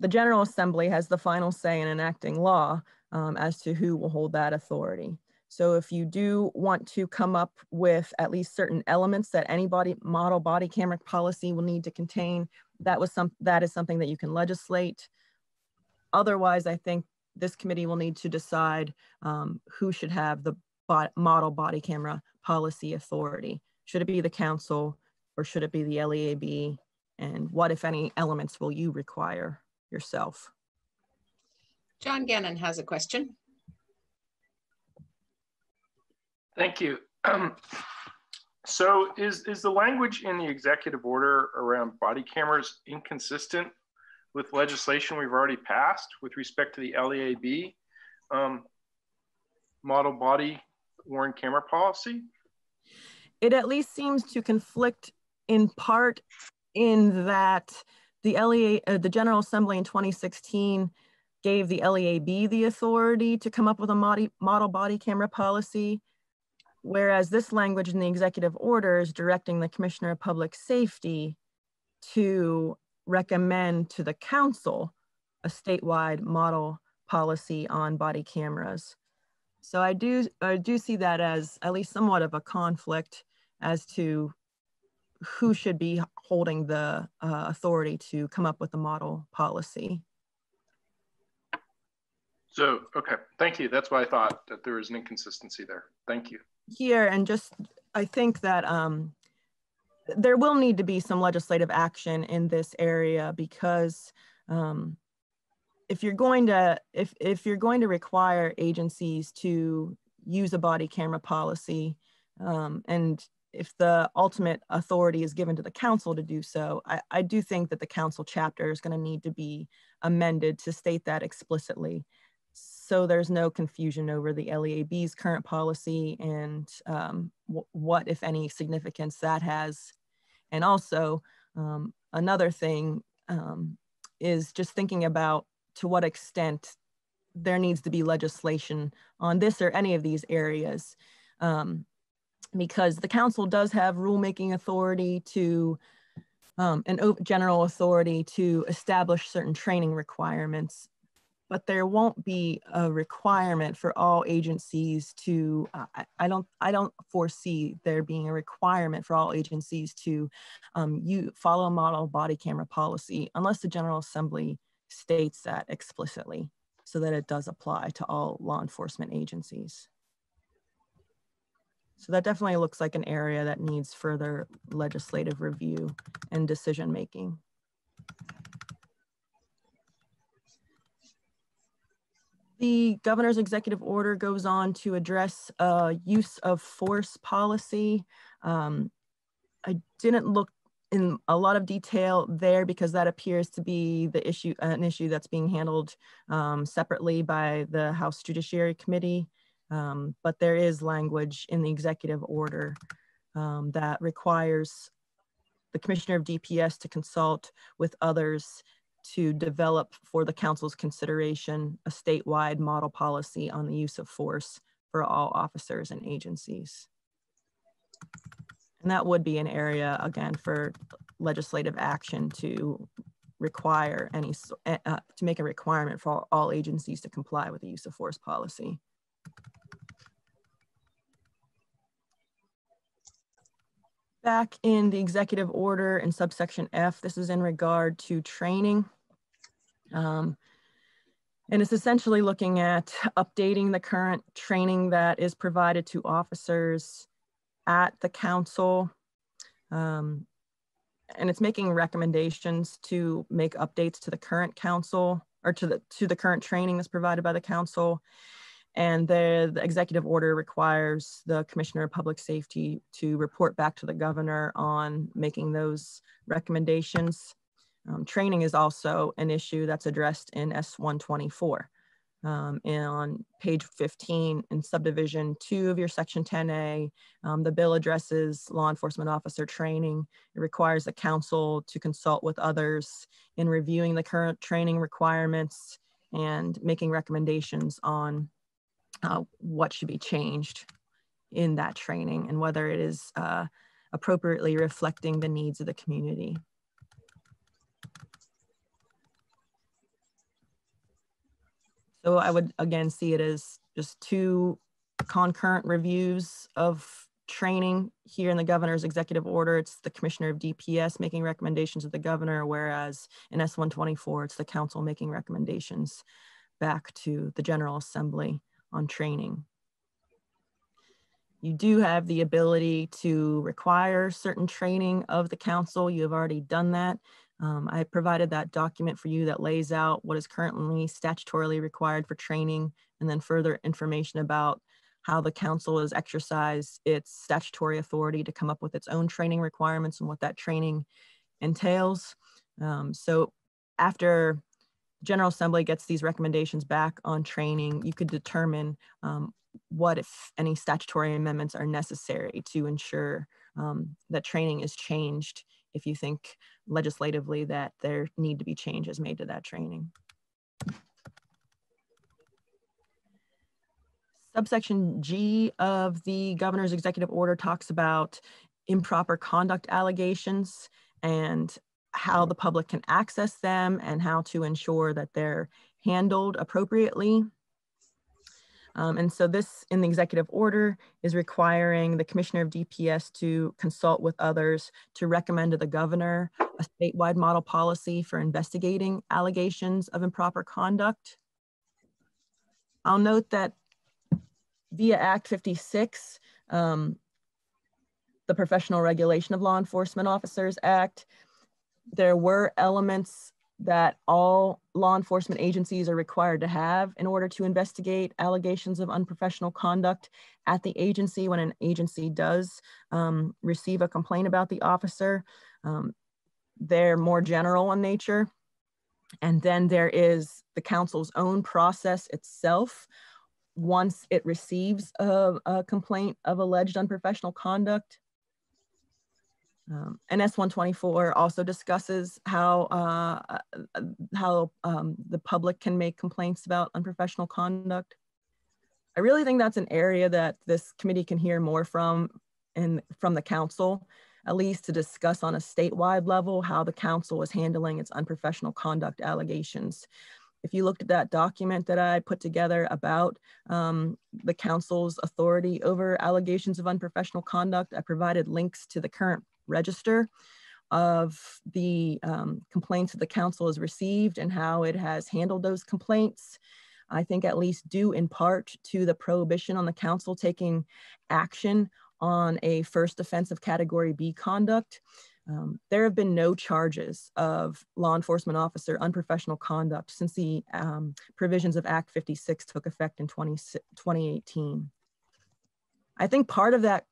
the General Assembly has the final say in enacting law um, as to who will hold that authority. So if you do want to come up with at least certain elements that any body model body camera policy will need to contain, that was some that is something that you can legislate. Otherwise, I think this committee will need to decide um, who should have the model body camera policy authority. Should it be the council or should it be the LEAB? And what, if any, elements will you require yourself? John Gannon has a question. Thank you. Um, so is, is the language in the executive order around body cameras inconsistent with legislation we've already passed with respect to the LEAB um, model body worn camera policy? It at least seems to conflict in part in that the LEA, uh, the General Assembly in 2016 gave the LEAB the authority to come up with a model body camera policy Whereas this language in the executive order is directing the Commissioner of Public Safety to recommend to the council a statewide model policy on body cameras. So I do, I do see that as at least somewhat of a conflict as to who should be holding the uh, authority to come up with a model policy. So, okay, thank you. That's why I thought that there was an inconsistency there. Thank you here and just I think that um, there will need to be some legislative action in this area because um, if you're going to if if you're going to require agencies to use a body camera policy um, and if the ultimate authority is given to the council to do so, I, I do think that the council chapter is going to need to be amended to state that explicitly so there's no confusion over the LEAB's current policy and um, what, if any, significance that has. And also, um, another thing um, is just thinking about to what extent there needs to be legislation on this or any of these areas. Um, because the council does have rulemaking authority to um, an general authority to establish certain training requirements but there won't be a requirement for all agencies to uh, I, I, don't i don't foresee there being a requirement for all agencies to um, you follow a model body camera policy unless the general assembly states that explicitly so that it does apply to all law enforcement agencies. So that definitely looks like an area that needs further legislative review and decision making The governor's executive order goes on to address uh, use of force policy. Um, I didn't look in a lot of detail there because that appears to be the issue, an issue that's being handled um, separately by the House Judiciary Committee. Um, but there is language in the executive order um, that requires the commissioner of DPS to consult with others to develop for the council's consideration a statewide model policy on the use of force for all officers and agencies. And that would be an area, again, for legislative action to require any, uh, to make a requirement for all agencies to comply with the use of force policy. Back in the executive order in subsection F, this is in regard to training. Um, and it's essentially looking at updating the current training that is provided to officers at the council. Um, and it's making recommendations to make updates to the current council or to the to the current training that's provided by the council and the, the, executive order requires the Commissioner of Public Safety to report back to the governor on making those recommendations. Um, training is also an issue that's addressed in S124. Um, and on page 15 in subdivision two of your section 10A, um, the bill addresses law enforcement officer training. It requires the council to consult with others in reviewing the current training requirements and making recommendations on uh, what should be changed in that training and whether it is uh, appropriately reflecting the needs of the community. So I would again see it as just two concurrent reviews of training here in the governor's executive order. It's the commissioner of DPS making recommendations to the governor, whereas in S124, it's the council making recommendations back to the General Assembly on training. You do have the ability to require certain training of the council. You have already done that. Um, I provided that document for you that lays out what is currently statutorily required for training and then further information about how the council has exercised its statutory authority to come up with its own training requirements and what that training entails. Um, so after General Assembly gets these recommendations back on training, you could determine um, what, if any, statutory amendments are necessary to ensure um, that training is changed if you think legislatively that there need to be changes made to that training. Subsection G of the governor's executive order talks about improper conduct allegations and how the public can access them and how to ensure that they're handled appropriately. Um, and so this in the executive order is requiring the commissioner of DPS to consult with others to recommend to the governor a statewide model policy for investigating allegations of improper conduct. I'll note that via Act 56, um, the Professional Regulation of Law Enforcement Officers Act, there were elements that all law enforcement agencies are required to have in order to investigate allegations of unprofessional conduct at the agency when an agency does um, receive a complaint about the officer. Um, they're more general in nature. And then there is the council's own process itself. Once it receives a, a complaint of alleged unprofessional conduct, um, and S124 also discusses how uh, how um, the public can make complaints about unprofessional conduct. I really think that's an area that this committee can hear more from and from the council, at least to discuss on a statewide level how the council is handling its unprofessional conduct allegations. If you looked at that document that I put together about um, the council's authority over allegations of unprofessional conduct, I provided links to the current register of the um, complaints that the council has received and how it has handled those complaints. I think at least due in part to the prohibition on the council taking action on a first offense of category B conduct. Um, there have been no charges of law enforcement officer unprofessional conduct since the um, provisions of Act 56 took effect in 20, 2018. I think part of that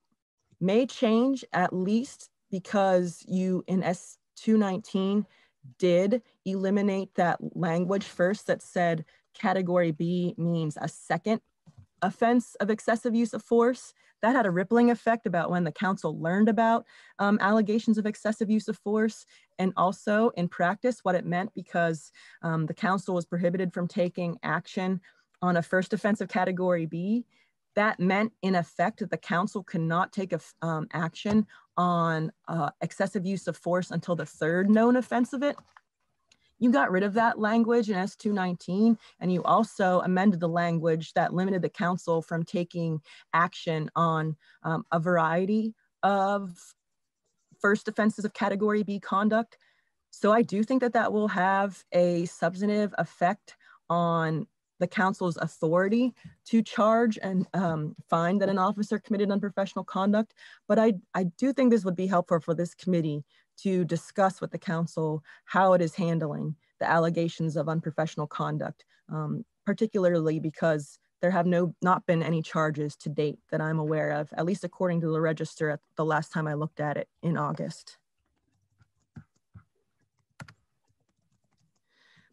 may change at least because you in S219 did eliminate that language first that said category B means a second offense of excessive use of force. that had a rippling effect about when the council learned about um, allegations of excessive use of force and also in practice what it meant because um, the council was prohibited from taking action on a first offense of category B. That meant in effect that the council could not take a, um, action on uh, excessive use of force until the third known offense of it. You got rid of that language in S219, and you also amended the language that limited the council from taking action on um, a variety of first offenses of category B conduct. So I do think that that will have a substantive effect on the council's authority to charge and um, find that an officer committed unprofessional conduct. But I, I do think this would be helpful for this committee to discuss with the council how it is handling the allegations of unprofessional conduct, um, particularly because there have no not been any charges to date that I'm aware of, at least according to the register at the last time I looked at it in August.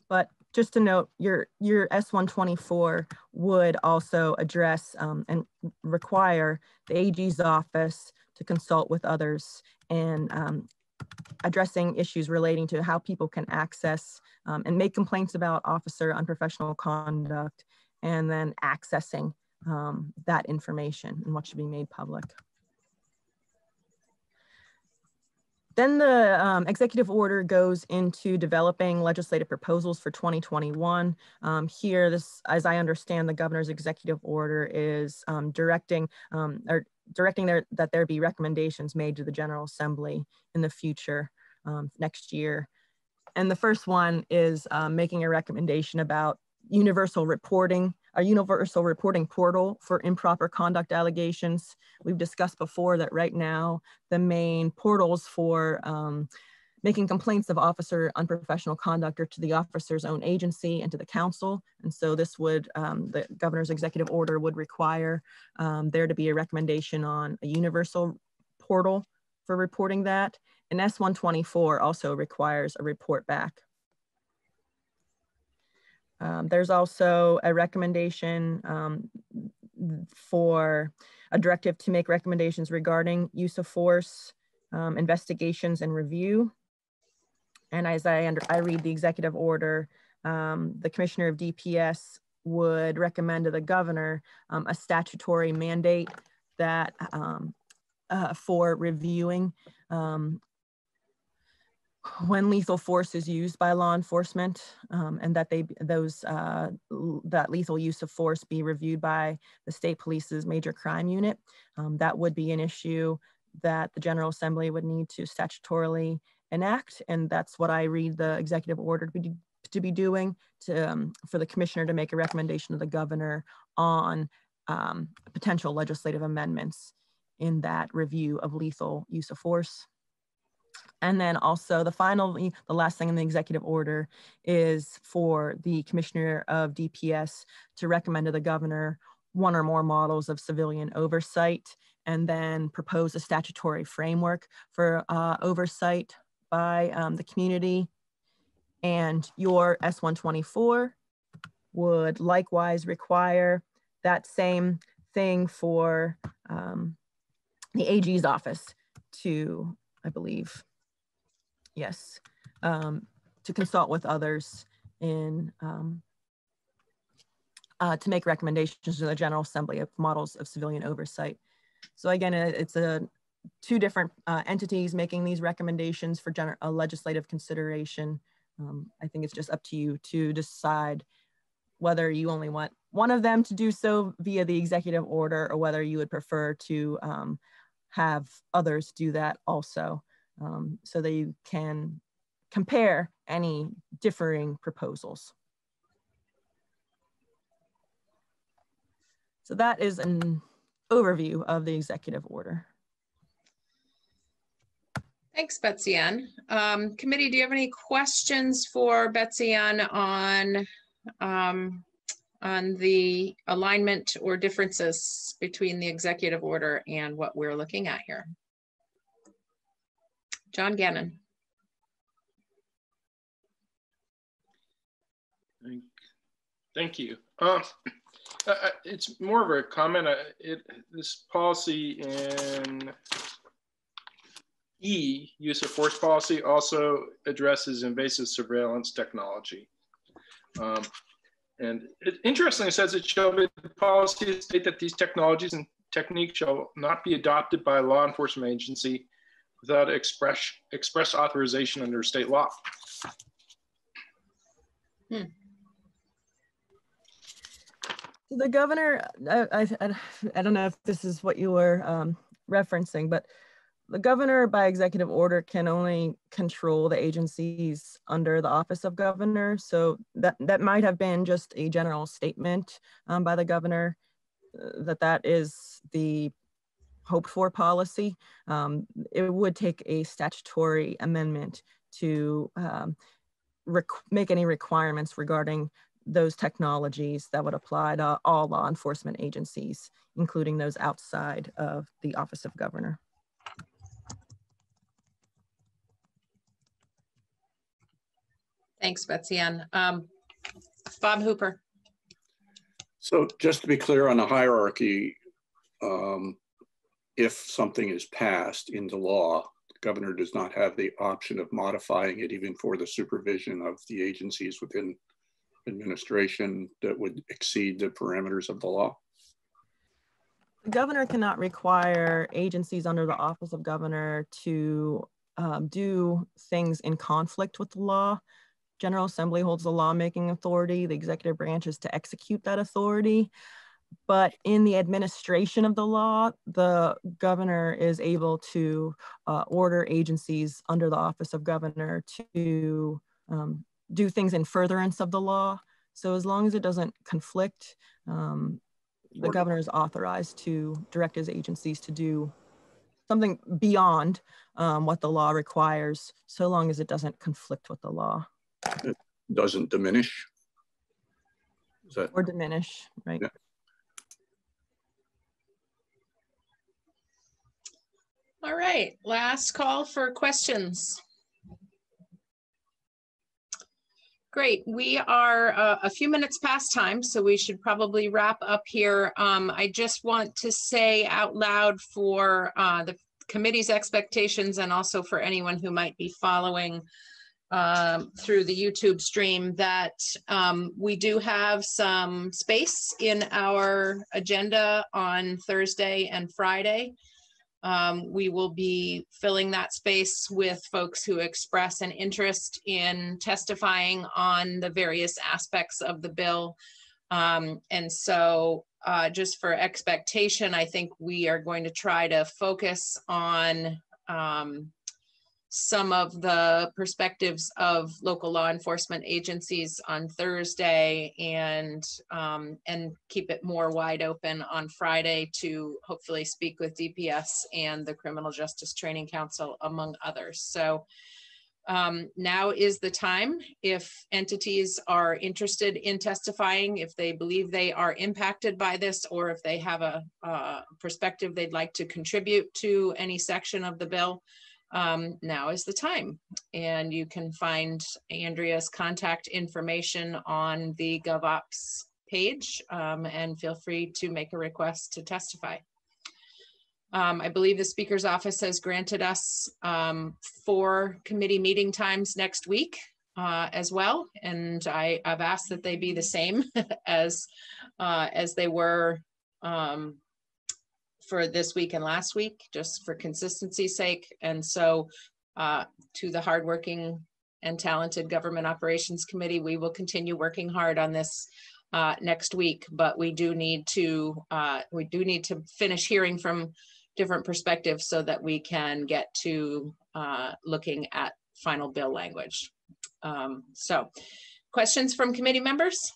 But just to note, your, your S124 would also address um, and require the AG's office to consult with others and um, addressing issues relating to how people can access um, and make complaints about officer unprofessional conduct and then accessing um, that information and what should be made public. Then the um, executive order goes into developing legislative proposals for 2021. Um, here, this, as I understand, the governor's executive order is um, directing um, or directing there, that there be recommendations made to the General Assembly in the future um, next year. And the first one is um, making a recommendation about universal reporting a universal reporting portal for improper conduct allegations. We've discussed before that right now, the main portals for um, making complaints of officer unprofessional conduct are to the officer's own agency and to the council. And so this would, um, the governor's executive order would require um, there to be a recommendation on a universal portal for reporting that. And S124 also requires a report back um, there's also a recommendation um, for a directive to make recommendations regarding use of force, um, investigations and review. And as I, under, I read the executive order, um, the commissioner of DPS would recommend to the governor um, a statutory mandate that um, uh, for reviewing um, when lethal force is used by law enforcement um, and that they those uh, that lethal use of force be reviewed by the state police's major crime unit um, that would be an issue that the general assembly would need to statutorily enact and that's what i read the executive order to be, to be doing to, um, for the commissioner to make a recommendation to the governor on um, potential legislative amendments in that review of lethal use of force and then also the final, the last thing in the executive order is for the commissioner of DPS to recommend to the governor one or more models of civilian oversight and then propose a statutory framework for uh, oversight by um, the community. And your S124 would likewise require that same thing for um, the AG's office to, I believe, yes, um, to consult with others in um, uh, to make recommendations to the General Assembly of models of civilian oversight. So again, it's a two different uh, entities making these recommendations for a legislative consideration. Um, I think it's just up to you to decide whether you only want one of them to do so via the executive order or whether you would prefer to um, have others do that also um, so that you can compare any differing proposals. So that is an overview of the executive order. Thanks, Betsy Ann. Um, committee, do you have any questions for Betsy Ann on, um, on the alignment or differences between the executive order and what we're looking at here? John Gannon. Thank, you. Uh, Uh, uh, it's more of a comment. Uh, it, this policy in E, use of force policy, also addresses invasive surveillance technology. Um, and it, interestingly, it says it shall be the policy state that these technologies and techniques shall not be adopted by a law enforcement agency without express, express authorization under state law. Hmm. The governor, I, I, I, don't know if this is what you were um, referencing, but the governor by executive order can only control the agencies under the office of governor. So that, that might have been just a general statement um, by the governor uh, that that is the hoped for policy. Um, it would take a statutory amendment to um, make any requirements regarding those technologies that would apply to all law enforcement agencies, including those outside of the Office of Governor. Thanks, Betsy Ann. Um, Bob Hooper. So just to be clear on the hierarchy, um, if something is passed into law, the governor does not have the option of modifying it even for the supervision of the agencies within administration that would exceed the parameters of the law? The governor cannot require agencies under the office of governor to um, do things in conflict with the law. General Assembly holds the lawmaking authority. The executive branch is to execute that authority. But in the administration of the law, the governor is able to uh, order agencies under the office of governor to um, do things in furtherance of the law. So as long as it doesn't conflict, um, the governor is authorized to direct his agencies to do something beyond um, what the law requires, so long as it doesn't conflict with the law. It doesn't diminish? That... Or diminish, right? Yeah. All right, last call for questions. Great. We are uh, a few minutes past time, so we should probably wrap up here. Um, I just want to say out loud for uh, the committee's expectations and also for anyone who might be following um, through the YouTube stream that um, we do have some space in our agenda on Thursday and Friday. Um, we will be filling that space with folks who express an interest in testifying on the various aspects of the bill. Um, and so uh, just for expectation, I think we are going to try to focus on um, some of the perspectives of local law enforcement agencies on Thursday and um, and keep it more wide open on Friday to hopefully speak with DPS and the Criminal Justice Training Council, among others. So um, now is the time if entities are interested in testifying, if they believe they are impacted by this, or if they have a, a perspective they'd like to contribute to any section of the bill um, now is the time. And you can find Andrea's contact information on the GovOps page um, and feel free to make a request to testify. Um, I believe the Speaker's Office has granted us um, four committee meeting times next week uh, as well. And I, have asked that they be the same [LAUGHS] as, uh, as they were um, for this week and last week, just for consistency's sake. And so uh, to the hardworking and talented Government Operations Committee, we will continue working hard on this uh, next week, but we do need to uh, we do need to finish hearing from different perspectives so that we can get to uh, looking at final bill language. Um, so questions from committee members?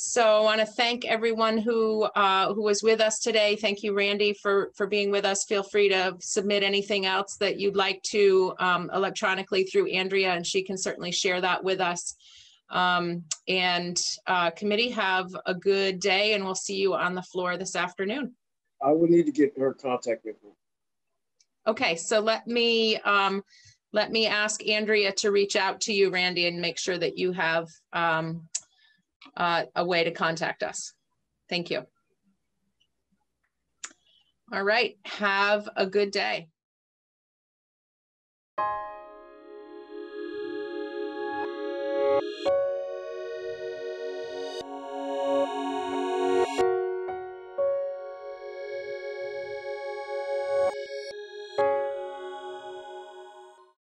So I want to thank everyone who uh, who was with us today. Thank you, Randy, for for being with us. Feel free to submit anything else that you'd like to um, electronically through Andrea, and she can certainly share that with us. Um, and uh, committee, have a good day, and we'll see you on the floor this afternoon. I would need to get her contact info. Okay, so let me um, let me ask Andrea to reach out to you, Randy, and make sure that you have um, uh, a way to contact us. Thank you. All right. Have a good day.